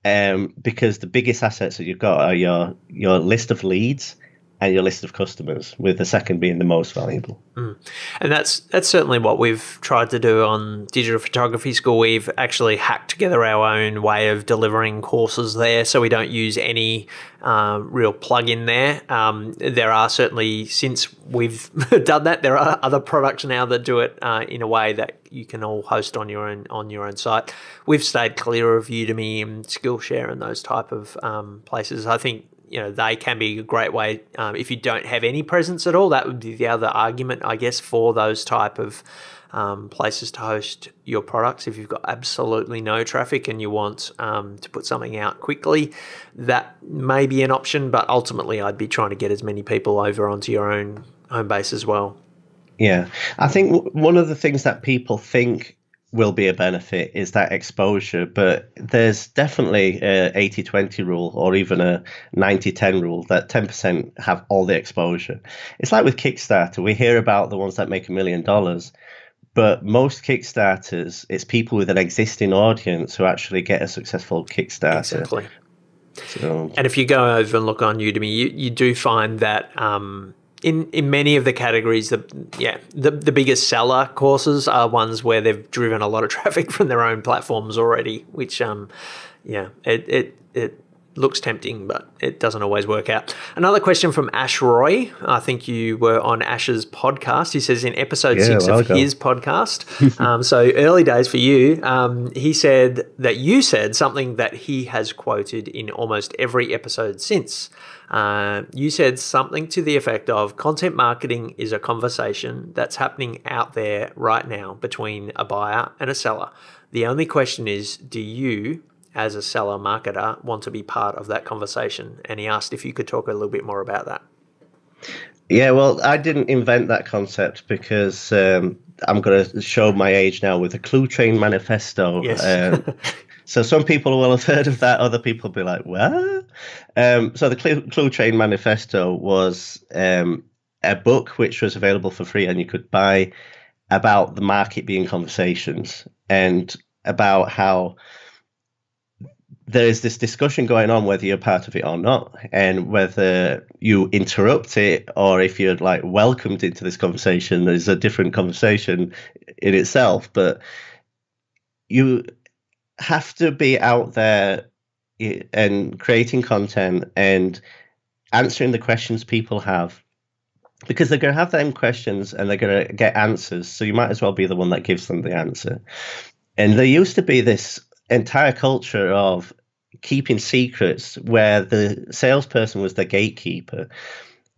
S3: um, because the biggest assets that you've got are your your list of leads and your list of customers, with the second being the most valuable.
S2: Mm. And that's that's certainly what we've tried to do on Digital Photography School. We've actually hacked together our own way of delivering courses there, so we don't use any uh, real plug-in there. Um, there are certainly since we've done that, there are other products now that do it uh, in a way that you can all host on your own on your own site. We've stayed clear of Udemy and Skillshare and those type of um, places. I think you know they can be a great way um, if you don't have any presence at all. That would be the other argument, I guess, for those type of um, places to host your products. If you've got absolutely no traffic and you want um, to put something out quickly, that may be an option. But ultimately, I'd be trying to get as many people over onto your own home base as well.
S3: Yeah, I think one of the things that people think will be a benefit is that exposure, but there's definitely a 80-20 rule or even a 90-10 rule that 10% have all the exposure. It's like with Kickstarter, we hear about the ones that make a million dollars, but most Kickstarters, it's people with an existing audience who actually get a successful Kickstarter.
S2: Exactly. So, and if you go over and look on Udemy, you, you do find that um, in, in many of the categories, the yeah the, the biggest seller courses are ones where they've driven a lot of traffic from their own platforms already, which um yeah it it, it looks tempting, but it doesn't always work out. Another question from Ash Roy. I think you were on Ash's podcast. He says in episode yeah, six of his podcast, um, so early days for you, um, he said that you said something that he has quoted in almost every episode since. Uh, you said something to the effect of content marketing is a conversation that's happening out there right now between a buyer and a seller. The only question is do you as a seller marketer want to be part of that conversation? And he asked if you could talk a little bit more about that.
S3: Yeah, well, I didn't invent that concept because um, I'm going to show my age now with the Cluetrain Manifesto.
S2: Yes. Um,
S3: so some people will have heard of that, other people will be like, what? Um, so the Clue, Cluetrain Manifesto was um, a book which was available for free and you could buy about the market being conversations and about how there's this discussion going on whether you're part of it or not, and whether you interrupt it or if you're like welcomed into this conversation. There's a different conversation in itself, but you have to be out there and creating content and answering the questions people have because they're going to have them questions and they're going to get answers. So you might as well be the one that gives them the answer. And there used to be this entire culture of keeping secrets where the salesperson was the gatekeeper.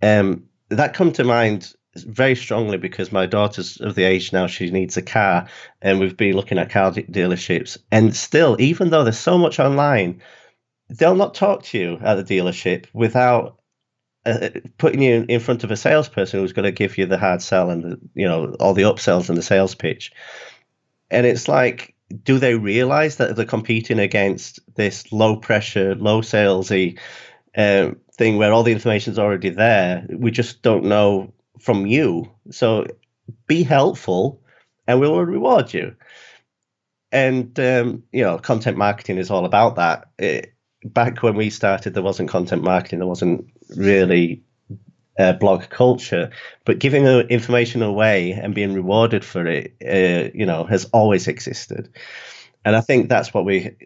S3: Um, that come to mind very strongly because my daughter's of the age now she needs a car and we've been looking at car dealerships and still even though there's so much online they'll not talk to you at the dealership without uh, putting you in front of a salesperson who's going to give you the hard sell and the, you know all the upsells and the sales pitch and it's like do they realize that they're competing against this low pressure, low salesy uh, thing where all the information is already there? We just don't know from you. So be helpful, and we will reward you. And um, you know, content marketing is all about that. It, back when we started, there wasn't content marketing. There wasn't really uh, blog culture, but giving information away and being rewarded for it, uh, you know, has always existed. And I think that's what we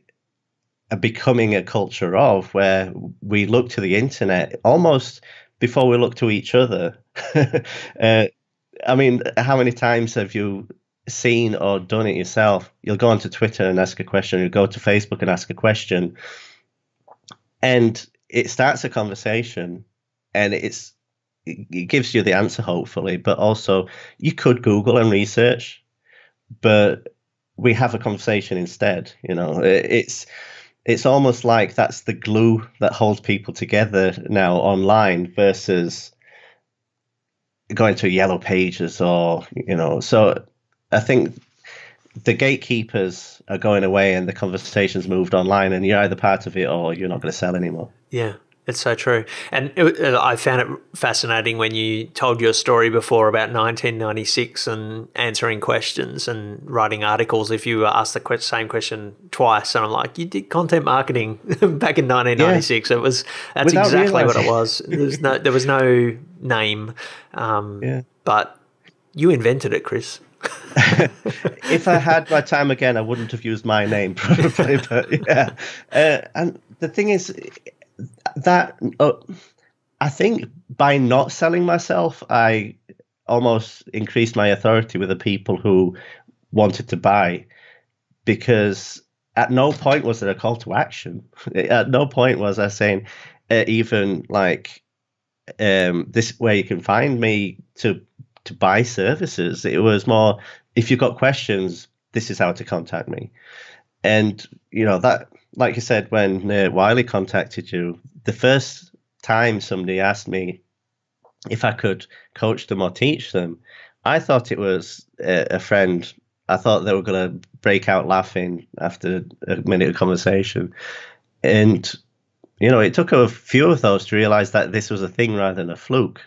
S3: are becoming a culture of, where we look to the internet almost before we look to each other. uh, I mean, how many times have you seen or done it yourself? You'll go onto Twitter and ask a question, you'll go to Facebook and ask a question, and it starts a conversation, and it's it gives you the answer hopefully but also you could google and research but we have a conversation instead you know? It's it's almost like that's the glue that holds people together now online versus going to yellow pages or you know? So i think the gatekeepers are going away and the conversation's moved online and you're either part of it or you're not going to sell anymore.
S2: Yeah it's so true. And it, I found it fascinating when you told your story before about 1996 and answering questions and writing articles. If you were asked the same question twice, and I'm like, you did content marketing back in 1996. Yeah. It was that's Without exactly realizing. what it was. There was no there was no name, um, yeah. but you invented it, Chris.
S3: if I had my time again, I wouldn't have used my name probably. But yeah, uh, and the thing is, that uh, I think by not selling myself, I almost increased my authority with the people who wanted to buy because at no point was there a call to action. At no point was I saying, uh, even like um, this where you can find me to to buy services. It was more if you've got questions, this is how to contact me. And you know that, like you said, when uh, Wiley contacted you, the first time somebody asked me if I could coach them or teach them, I thought it was a, a friend. I thought they were going to break out laughing after a minute of conversation, and you know, it took a few of those to realize that this was a thing rather than a fluke.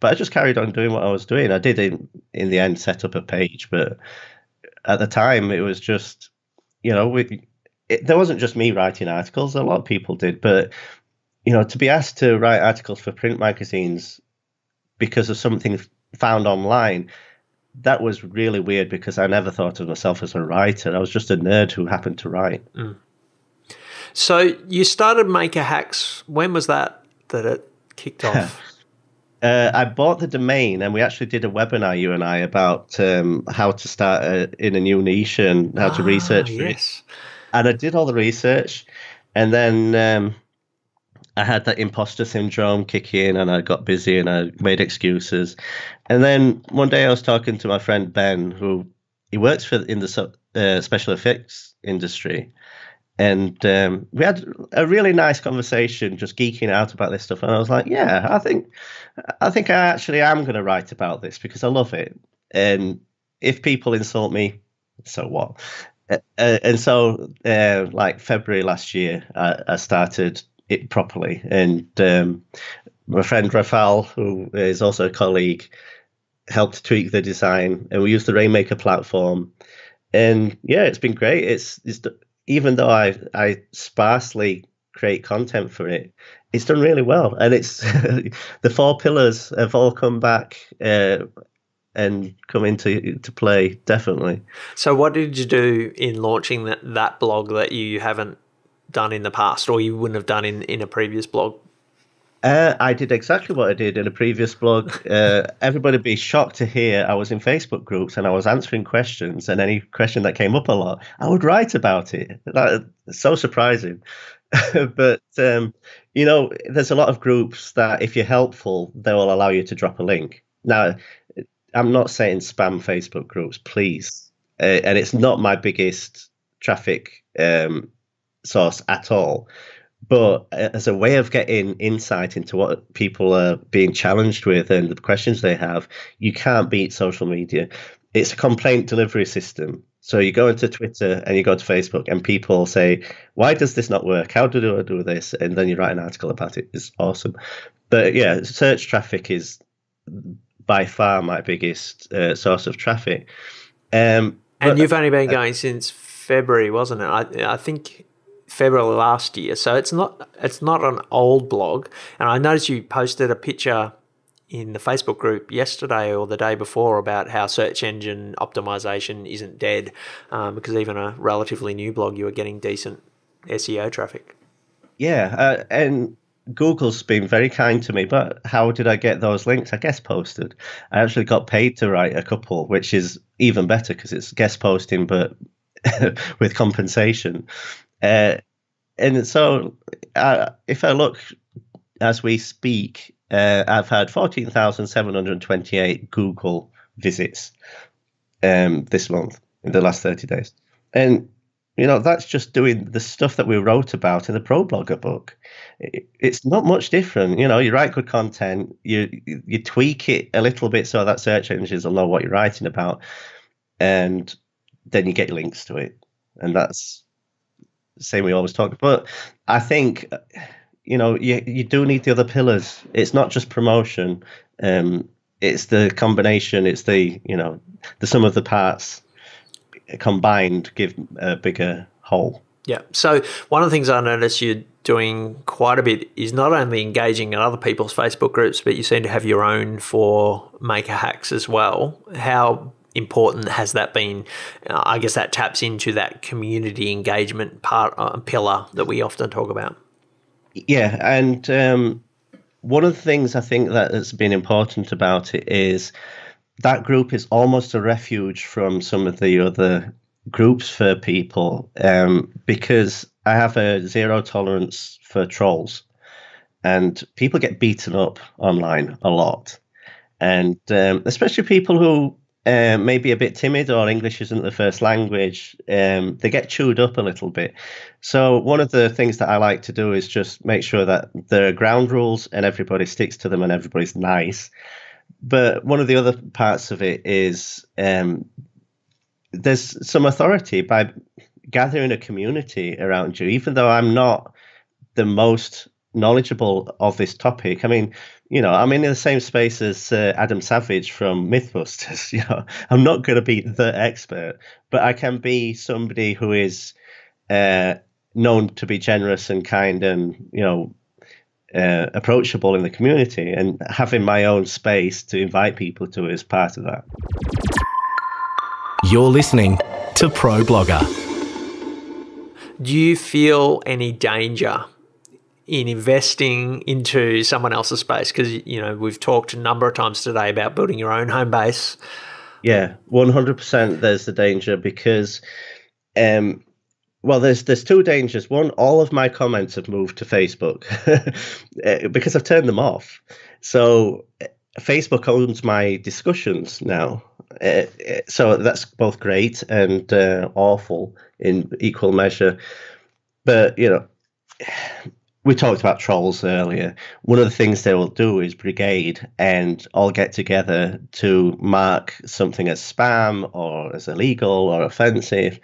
S3: But I just carried on doing what I was doing. I did in in the end set up a page, but at the time it was just, you know, we, it, there wasn't just me writing articles. A lot of people did, but you know, to be asked to write articles for print magazines because of something found online, that was really weird because I never thought of myself as a writer. I was just a nerd who happened to write.
S2: Mm. So you started Maker Hacks. When was that that it kicked off?
S3: uh, I bought the domain, and we actually did a webinar, you and I, about um, how to start a, in a new niche and how ah, to research
S2: yes.
S3: it. And I did all the research, and then um, I had that imposter syndrome kick in, and I got busy and I made excuses. And then one day I was talking to my friend Ben, who he works for in the uh, special effects industry, and um, we had a really nice conversation, just geeking out about this stuff. And I was like, "Yeah, I think, I think I actually am going to write about this because I love it. And if people insult me, so what?" Uh, and so, uh, like February last year, I, I started it properly. And um, my friend Rafael, who is also a colleague, helped tweak the design, and we used the Rainmaker platform. And yeah, it's been great. It's, it's even though I I sparsely create content for it, it's done really well, and it's the four pillars have all come back uh, and come into to play definitely.
S2: So, what did you do in launching that that blog that you haven't done in the past, or you wouldn't have done in in a previous blog?
S3: Uh, I did exactly what I did in a previous blog. Uh, everybody be shocked to hear I was in Facebook groups and I was answering questions, and any question that came up a lot, I would write about it. That's so surprising. but um, you know, there's a lot of groups that if you're helpful, they will allow you to drop a link. Now, I'm not saying spam Facebook groups, please, uh, and it's not my biggest traffic um, source at all but as a way of getting insight into what people are being challenged with and the questions they have, you can't beat social media. It's a complaint delivery system. So you go into Twitter and you go to Facebook, and people say, "Why does this not work? How do I do this?" And then you write an article about it. It's awesome. But yeah, search traffic is by far my biggest uh, source of traffic. Um,
S2: and you've only been going uh, since February, wasn't it? I, I think February last year. So it's not it's not an old blog. And I noticed you posted a picture in the Facebook group yesterday or the day before about how search engine optimization isn't dead, um, because even a relatively new blog you were getting decent SEO traffic.
S3: Yeah, uh, and Google's been very kind to me, but how did I get those links? I guest posted. I actually got paid to write a couple, which is even better because it's guest posting, but with compensation. Uh, and so, uh, if I look as we speak, uh, I've had 14,728 Google visits um, this month in the last 30 days. And, you know, that's just doing the stuff that we wrote about in the ProBlogger book. it's not much different. You know, you write good content, you you tweak it a little bit so that search engines will know what you're writing about, and then you get links to it. And that's same we always talk. But I think you know you you do need the other pillars. It's not just promotion. Um, it's the combination. It's the you know the sum of the parts combined give a bigger whole.
S2: Yeah. So one of the things I noticed you're doing quite a bit is not only engaging in other people's Facebook groups, but you seem to have your own for maker hacks as well. How important has that been? Uh, I guess that taps into that community engagement part uh, pillar that we often talk about.
S3: Yeah, and um, one of the things I think that has been important about it is that group is almost a refuge from some of the other groups for people um, because I have a zero tolerance for trolls. and people get beaten up online a lot, and um, especially people who uh, maybe a bit timid or English isn't the first language, um, they get chewed up a little bit. So one of the things that I like to do is just make sure that there are ground rules and everybody sticks to them and everybody's nice. But one of the other parts of it is um, there's some authority by gathering a community around you, even though I'm not the most knowledgeable of this topic. I mean, you know, I'm in the same space as uh, Adam Savage from Mythbusters. You know, I'm not going to be the expert, but I can be somebody who is uh, known to be generous and kind and you know uh, approachable in the community, and having my own space to invite people to is part of that.
S1: You're listening to ProBlogger.
S2: Do you feel any danger in investing into someone else's space because you know we've talked a number of times today about building your own home base.
S3: Yeah 100% there's the danger because um well there's there's two dangers. One all of my comments have moved to facebook eh, because i've turned them off. So eh, facebook owns my discussions now uh, so that's both great and uh, awful in equal measure. But you know we talked about trolls earlier. One of the things they will do is brigade and all get together to mark something as spam or as illegal or offensive.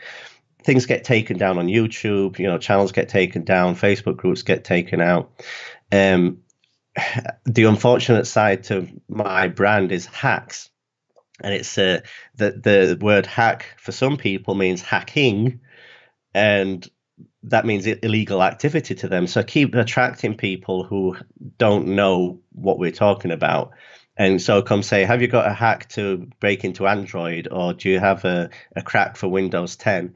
S3: Things get taken down on YouTube. You know, channels get taken down. Facebook groups get taken out. Um, the unfortunate side to my brand is hacks, and it's uh, the the word hack for some people means hacking, and that means illegal activity to them. So keep attracting people who don't know what we're talking about. And so come say, have you got a hack to break into Android or do you have a, a crack for Windows 10?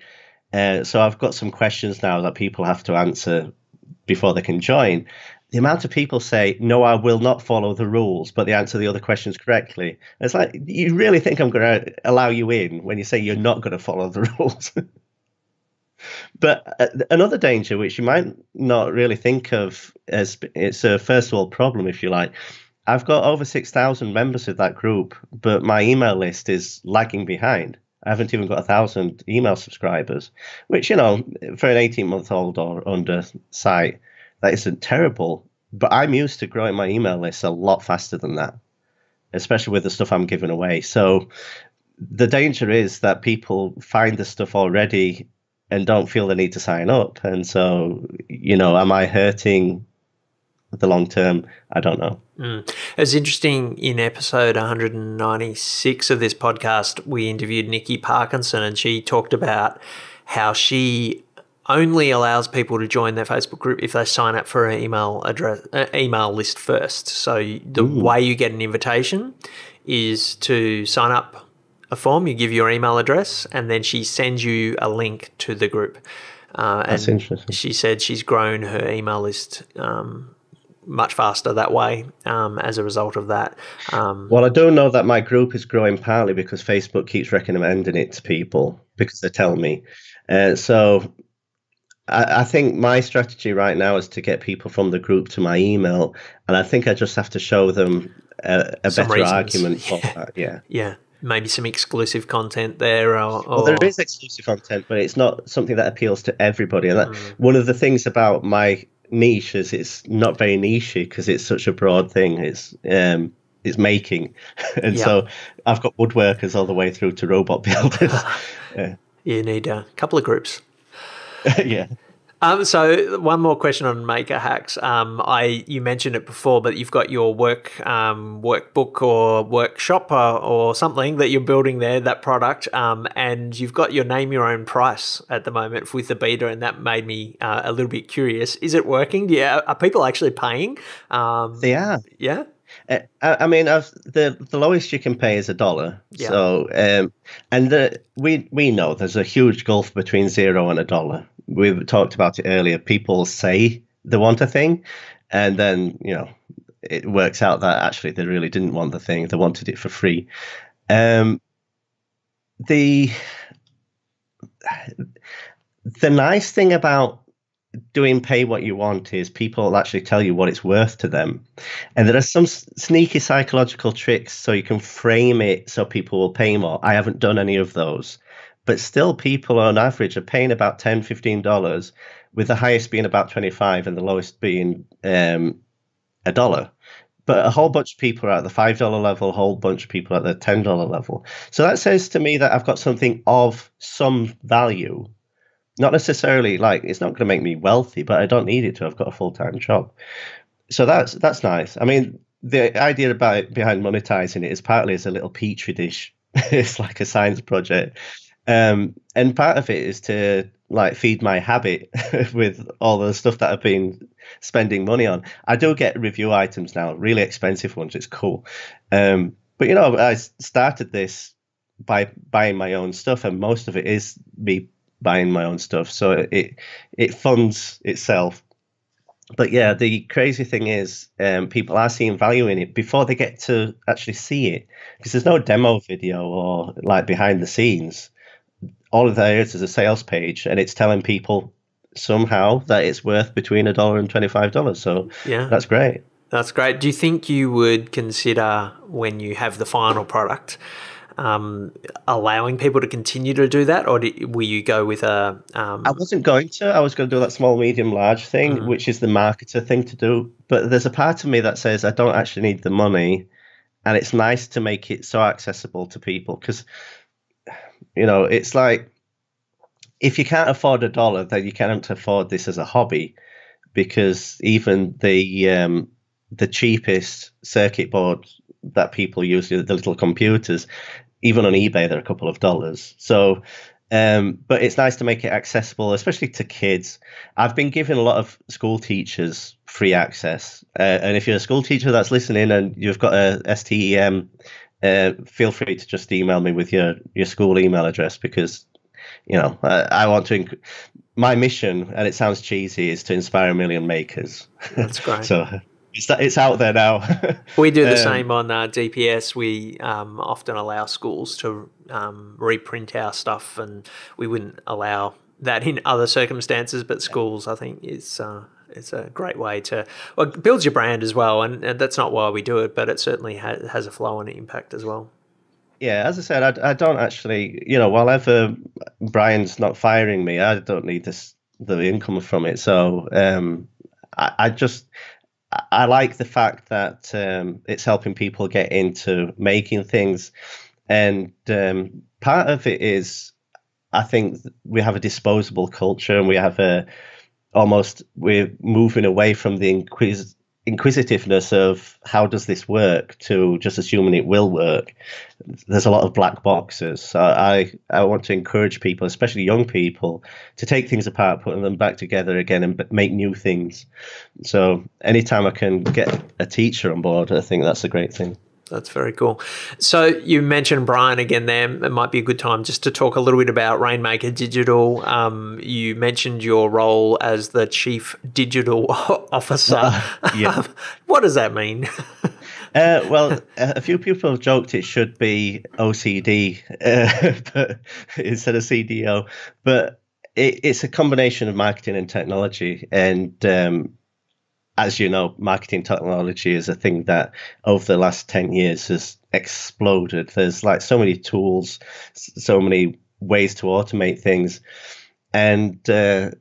S3: Uh, so I've got some questions now that people have to answer before they can join. The amount of people say, no, I will not follow the rules, but they answer the other questions correctly. It's like, you really think I'm going to allow you in when you say you're not going to follow the rules? But uh, another danger, which you might not really think of as it's a first world problem, if you like. I've got over 6,000 members of that group, but my email list is lagging behind. I haven't even got a thousand email subscribers, which, you know, for an 18 month old or under site, that isn't terrible. But I'm used to growing my email list a lot faster than that, especially with the stuff I'm giving away. So the danger is that people find the stuff already and don't feel the need to sign up. And so, you know, am I hurting the long term? I don't know.
S2: Mm. It's interesting. In episode 196 of this podcast, we interviewed Nikki Parkinson, and she talked about how she only allows people to join their Facebook group if they sign up for an email address, uh, email list first. So the Ooh. way you get an invitation is to sign up a form, you give your email address, and then she sends you a link to the group.
S3: Uh, That's interesting.
S2: She said she's grown her email list um, much faster that way um, as a result of that. Um,
S3: well, I do know that my group is growing partly because Facebook keeps recommending it to people because they tell me. Uh, so I, I, think my strategy right now is to get people from the group to my email, and I think I just have to show them a, a better reasons. argument for yeah. that. Yeah.
S2: Yeah maybe some exclusive content there or, or...
S3: Well, there is exclusive content but it's not something that appeals to everybody and that, mm. one of the things about my niche is it's not very niche because it's such a broad thing it's um it's making and yeah. so i've got woodworkers all the way through to robot builders
S2: yeah. you need a couple of groups
S3: yeah
S2: um, so one more question on Maker Hacks. Um, I you mentioned it before, but you've got your work um, workbook or workshop or, uh, or, something that you're building there, that product, um, and you've got your name your own price at the moment with the beta, and that made me uh, a little bit curious. Is it working? Yeah, are people actually paying?
S3: Um, they are.
S2: Yeah.
S3: Uh, I, mean, I've, the the lowest you can pay is a dollar. Yeah. So, um, and the, we we know there's a huge gulf between zero and a dollar we talked about it earlier. People say they want a thing, and then you know it works out that actually they really didn't want the thing; they wanted it for free. Um, the the nice thing about doing pay what you want is people actually tell you what it's worth to them. And there are some sneaky psychological tricks so you can frame it so people will pay more. I haven't done any of those. But still, people on average are paying about $10, $15, with the highest being about 25 and the lowest being um, a dollar but a whole bunch of people are at the five dollar level, a whole bunch of people at the ten dollar level. So that says to me that I've got something of some value. Not necessarily like it's not going to make me wealthy, but I don't need it to. I've got a full time job, so that's that's nice. I mean, the idea about behind monetizing it is partly as a little petri dish. it's like a science project, um, and part of it is to like feed my habit with all the stuff that I've been spending money on. I do get review items now, really expensive ones. It's cool. Um, but you know, I started this by buying my own stuff, and most of it is me buying my own stuff. So it it funds itself. But yeah, the crazy thing is, um, people are seeing value in it before they get to actually see it, because there's no demo video or like behind the scenes all of there is is a sales page, and it's telling people somehow that it's worth between a dollar and twenty five dollars. So yeah, that's great.
S2: That's great. Do you think you would consider when you have the final product? Um, allowing people to continue to do that, or did, will you go with a? Um...
S3: I wasn't going to. I was going to do that small, medium, large thing, mm. which is the marketer thing to do. But there's a part of me that says I don't actually need the money, and it's nice to make it so accessible to people because you know, it's like if you can't afford a dollar, then you can't afford this as a hobby, because even the um, the cheapest circuit board that people use, the little computers, even on eBay, they're a couple of dollars. So, um, but it's nice to make it accessible, especially to kids. I've been giving a lot of school teachers free access, uh, and if you're a school teacher that's listening and you've got a STEM uh, feel free to just email me with your, your school email address because, you know, I, I want to. Inc- my mission, and it sounds cheesy, is to inspire a million makers.
S2: That's great.
S3: so it's, it's out there now.
S2: we do the um, same on uh, DPS. We um, often allow schools to um, reprint our stuff, and we wouldn't allow that in other circumstances. But schools, I think, is uh, it's a great way to well, builds your brand as well, and, and that's not why we do it, but it certainly ha- has a flow and impact as well.
S3: Yeah, as I said, I, I don't actually, you know, while ever Brian's not firing me, I don't need this the income from it. So um, I, I just I like the fact that um, it's helping people get into making things, and um, part of it is I think we have a disposable culture and we have a almost we're moving away from the inquis- inquisitiveness of how does this work to just assuming it will work. There's a lot of black boxes. So I, I want to encourage people, especially young people, to take things apart, putting them back together again, and make new things. So anytime I can get a teacher on board, I think that's a great thing.
S2: That's very cool. So you mentioned Brian again there. It might be a good time just to talk a little bit about Rainmaker Digital. Um, you mentioned your role as the Chief Digital Officer. Uh, yeah. what does that mean?
S3: Uh, well, a few people have joked it should be OCD uh, but, instead of CDO, but it, it's a combination of marketing and technology. And um, as you know, marketing technology is a thing that over the last 10 years has exploded. There's like so many tools, so many ways to automate things. And uh,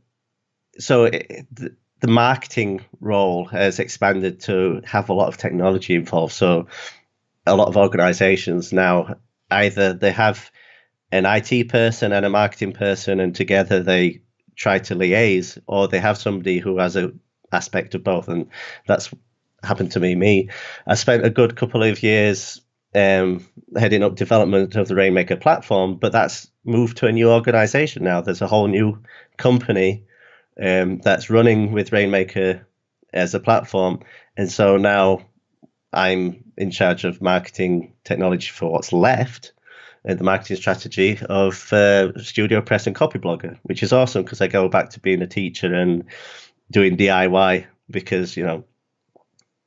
S3: so it, the, the marketing role has expanded to have a lot of technology involved. So a lot of organizations now either they have an IT person and a marketing person, and together they try to liaise, or they have somebody who has a aspect of both, and that's happened to me. Me, I spent a good couple of years um, heading up development of the Rainmaker platform, but that's moved to a new organization now. There's a whole new company um, that's running with Rainmaker as a platform, and so now I'm in charge of marketing technology for what's left and the marketing strategy of uh, Studio Press and Copy Blogger, which is awesome because I go back to being a teacher and doing DIY because you know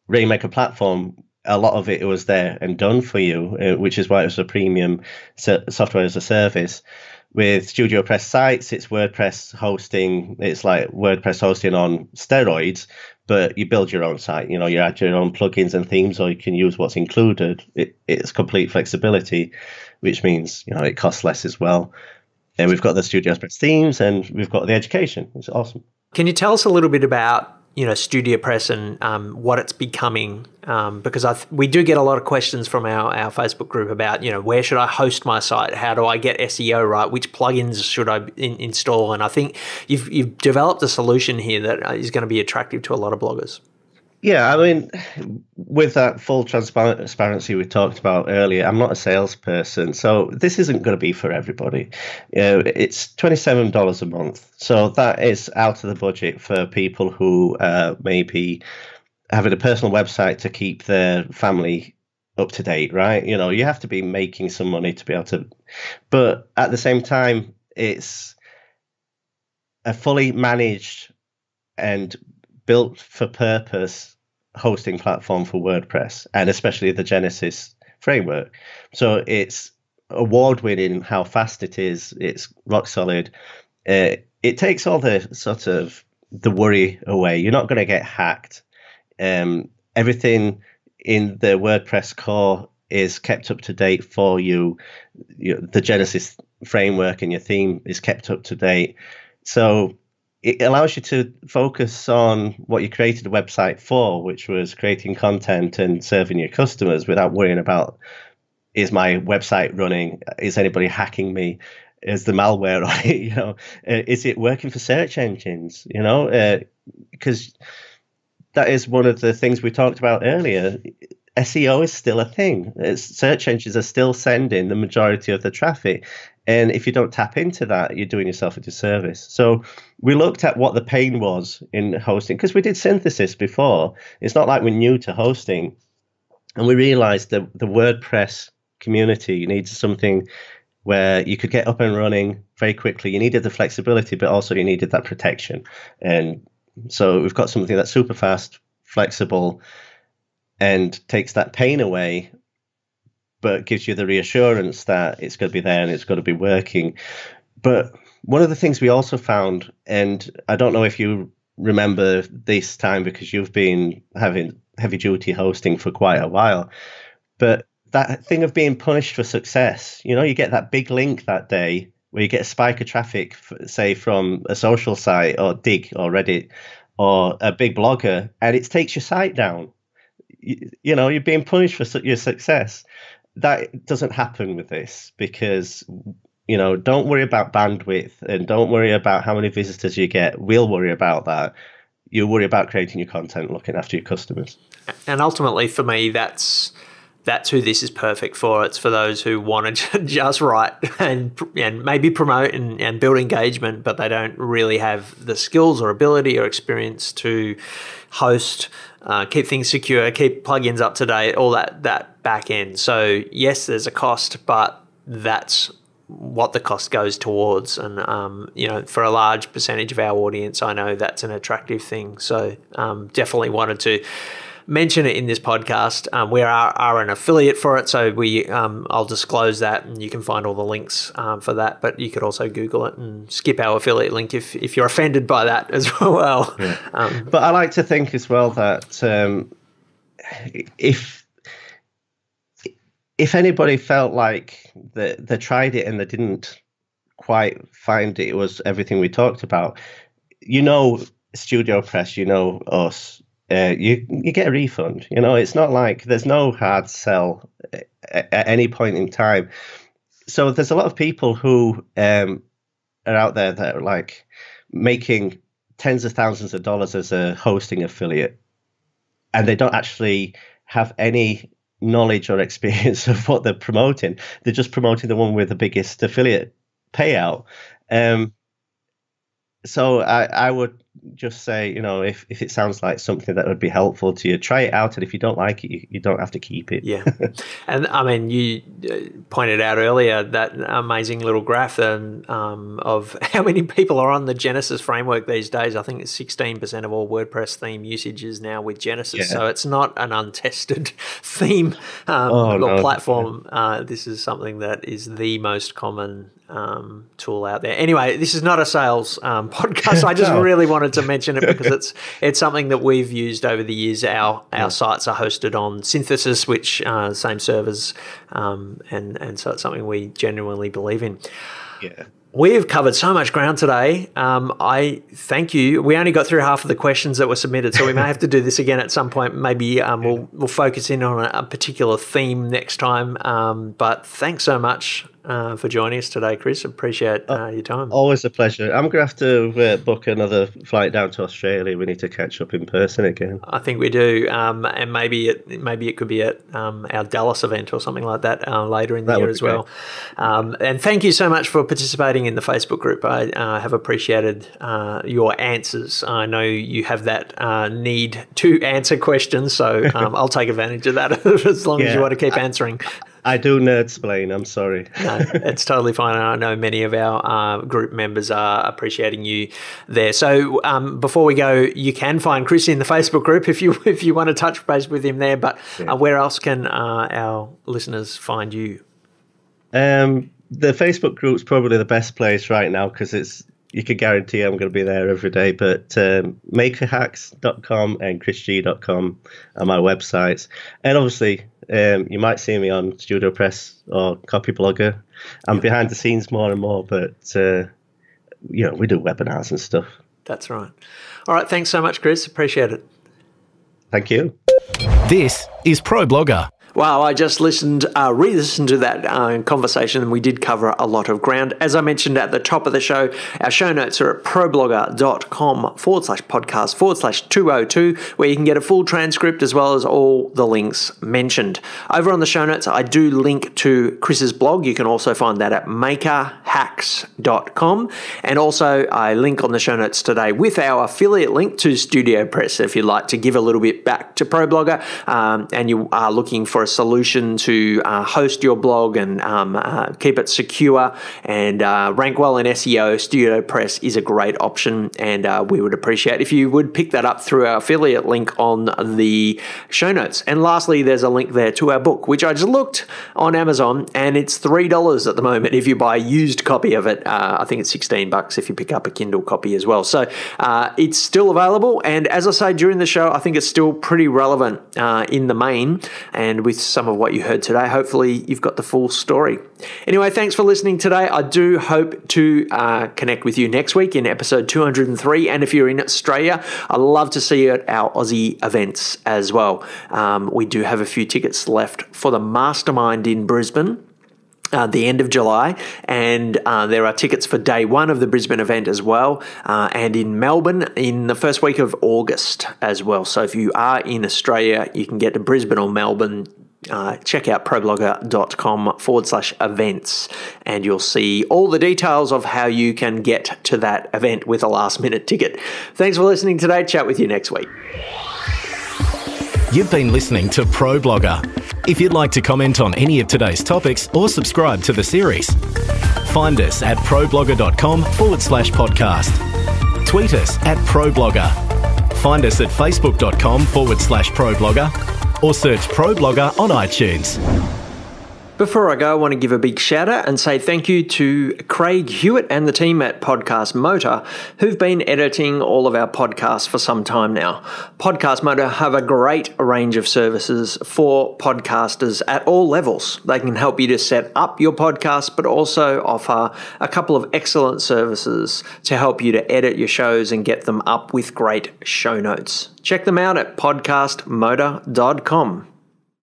S3: Rainmaker platform a lot of it was there and done for you, uh, which is why it was a premium so- software as a service. with StudioPress sites, it's WordPress hosting. It's like WordPress hosting on steroids, but you build your own site. You know, you add your own plugins and themes, or you can use what's included. It, it's complete flexibility, which means you know it costs less as well. And we've got the StudioPress themes, and we've got the education. It's awesome.
S2: Can you tell us a little bit about you know StudioPress and um, what it's becoming? Um, because I th- we do get a lot of questions from our, our Facebook group about you know where should I host my site? How do I get SEO right? Which plugins should I in- install? And I think you've you've developed a solution here that is going to be attractive to a lot of bloggers.
S3: Yeah, I mean, with that full transparency we talked about earlier, I'm not a salesperson, so this isn't going to be for everybody. Uh, it's twenty-seven dollars a month, so that is out of the budget for people who uh, maybe having a personal website to keep their family up to date, right? You know, you have to be making some money to be able to, but at the same time, it's a fully managed and built for purpose hosting platform for WordPress and especially the Genesis framework. So it's award winning how fast it is. It's rock solid. Uh, it takes all the sort of the worry away. You're not going to get hacked. Um, everything in the WordPress core is kept up to date for you. you the Genesis framework and your theme is kept up to date. So it allows you to focus on what you created a website for, which was creating content and serving your customers without worrying about is my website running? Is anybody hacking me? Is the malware on it? You know, uh, is it working for search engines? You know, because uh, that is one of the things we talked about earlier. SEO is still a thing. It's, search engines are still sending the majority of the traffic. And if you don't tap into that, you're doing yourself a disservice. So we looked at what the pain was in hosting because we did synthesis before. It's not like we're new to hosting. And we realized that the WordPress community needs something where you could get up and running very quickly. You needed the flexibility, but also you needed that protection. And so we've got something that's super fast, flexible, and takes that pain away but gives you the reassurance that it's going to be there and it's going to be working. But one of the things we also found, and I don't know if you remember this time because you've been having heavy duty hosting for quite a while, but that thing of being punished for success, you know, you get that big link that day where you get a spike of traffic, say from a social site or Digg or Reddit or a big blogger, and it takes your site down. You, you know, you're being punished for your success that doesn't happen with this because you know don't worry about bandwidth and don't worry about how many visitors you get. We'll worry about that. You worry about creating your content looking after your customers.
S2: And ultimately for me that's that's who this is perfect for. It's for those who want to just write and and maybe promote and, and build engagement, but they don't really have the skills or ability or experience to host, uh, keep things secure, keep plugins up to date, all that that back end. So yes, there's a cost, but that's what the cost goes towards. And um, you know, for a large percentage of our audience, I know that's an attractive thing. So um, definitely wanted to mention it in this podcast. Um, we are, are, an affiliate for it, so we um, I'll disclose that, and you can find all the links um, for that. But you could also Google it and skip our affiliate link if if you're offended by that as well. Yeah.
S3: Um, but I like to think as well that um, if if anybody felt like they, they tried it and they didn't quite find it was everything we talked about, you know, Studio Press, you know us uh, you you get a refund. You know, it's not like there's no hard sell at, at any point in time. So there's a lot of people who um, are out there that are like making tens of thousands of dollars as a hosting affiliate, and they don't actually have any knowledge or experience of what they're promoting. They're just promoting the one with the biggest affiliate payout. Um, so I, I would just say, you know, if, if it sounds like something that would be helpful to you, try it out. And if you don't like it, you, you don't have to keep it.
S2: Yeah. and I mean, you uh, pointed out earlier that amazing little graph um, um, of how many people are on the Genesis framework these days. I think it's 16% of all WordPress theme usage is now with Genesis. Yeah. So it's not an untested theme um, oh, or no. platform. Uh, this is something that is the most common um, tool out there. Anyway, this is not a sales um, podcast. I just no. really wanted to mention it because it's it's something that we've used over the years. Our our yeah. sites are hosted on Synthesis, which uh, same servers, um, and and so it's something we genuinely believe in.
S3: Yeah.
S2: We have covered so much ground today. Um, I thank you. We only got through half of the questions that were submitted, so we may have to do this again at some point. Maybe um, we'll we'll focus in on a, a particular theme next time. Um, but thanks so much uh, for joining us today, Chris. Appreciate uh, your time.
S3: Always a pleasure. I'm going to have to uh, book another flight down to Australia. We need to catch up in person again.
S2: I think we do, um, and maybe it maybe it could be at um, our Dallas event or something like that uh, later in the that year as well. Um, and thank you so much for participating in the Facebook group. I uh, have appreciated uh, your answers. I know you have that need to answer questions, so um, I'll take advantage of that as long yeah. as you want to keep answering.
S3: I do nerd explain. I'm sorry.
S2: no, it's totally fine. I know many of our uh, group members are appreciating you there. So um, before we go, you can find Chris in the Facebook group if you if you want to touch base with him there. But yeah. uh, where else can uh, our listeners find you?
S3: Um, the Facebook group's probably the best place right now because it's you can guarantee I'm going to be there every day. But um, makerhacks.com and chrisg.com are my websites. And obviously, um, you might see me on Studio Press or Copyblogger. I'm behind the scenes more and more, but uh, you know we do webinars and stuff.
S2: That's right. All right. Thanks so much, Chris. Appreciate it.
S3: Thank you.
S1: This is Pro Blogger.
S2: Wow, I just listened, uh, re listened to that uh, conversation, and we did cover a lot of ground. As I mentioned at the top of the show, our show notes are at problogger.com forward slash podcast forward slash 202, where you can get a full transcript as well as all the links mentioned. Over on the show notes, I do link to Chris's blog. You can also find that at makerhacks.com. And also, I link on the show notes today with our affiliate link to Studio Press if you'd like to give a little bit back to ProBlogger um, and you are looking for a solution to uh, host your blog and um, uh, keep it secure and uh, rank well in SEO, Studio Press is a great option, and uh, we would appreciate if you would pick that up through our affiliate link on the show notes. And lastly, there's a link there to our book, which I just looked on Amazon, and it's three dollars at the moment if you buy a used copy of it. Uh, I think it's sixteen bucks if you pick up a Kindle copy as well. So it's still available, and as I say during the show, I think it's still pretty relevant in the main, and with with some of what you heard today. Hopefully, you've got the full story. Anyway, thanks for listening today. I do hope to uh, connect with you next week in episode 203. And if you're in Australia, I'd love to see you at our Aussie events as well. Um, we do have a few tickets left for the Mastermind in Brisbane. Uh, the end of July, and uh, there are tickets for day one of the Brisbane event as well, uh, and in Melbourne in the first week of August as well. So if you are in Australia, you can get to Brisbane or Melbourne uh, check out problogger.com forward slash events and you'll see all the details of how you can get to that event with a last minute ticket. Thanks for listening today. Chat with you next week.
S1: You've been listening to Pro Blogger. If you'd like to comment on any of today's topics or subscribe to the series, find us at problogger.com forward slash podcast. Tweet us at ProBlogger. Find us at facebook.com forward slash ProBlogger or search ProBlogger on iTunes.
S2: Before I go, I want to give a big shout out and say thank you to Craig Hewitt and the team at Podcast Motor who've been editing all of our podcasts for some time now. Podcast Motor have a great range of services for podcasters at all levels. They can help you to set up your podcast, but also offer a couple of excellent services to help you to edit your shows and get them up with great show notes. Check them out at podcastmotor.com.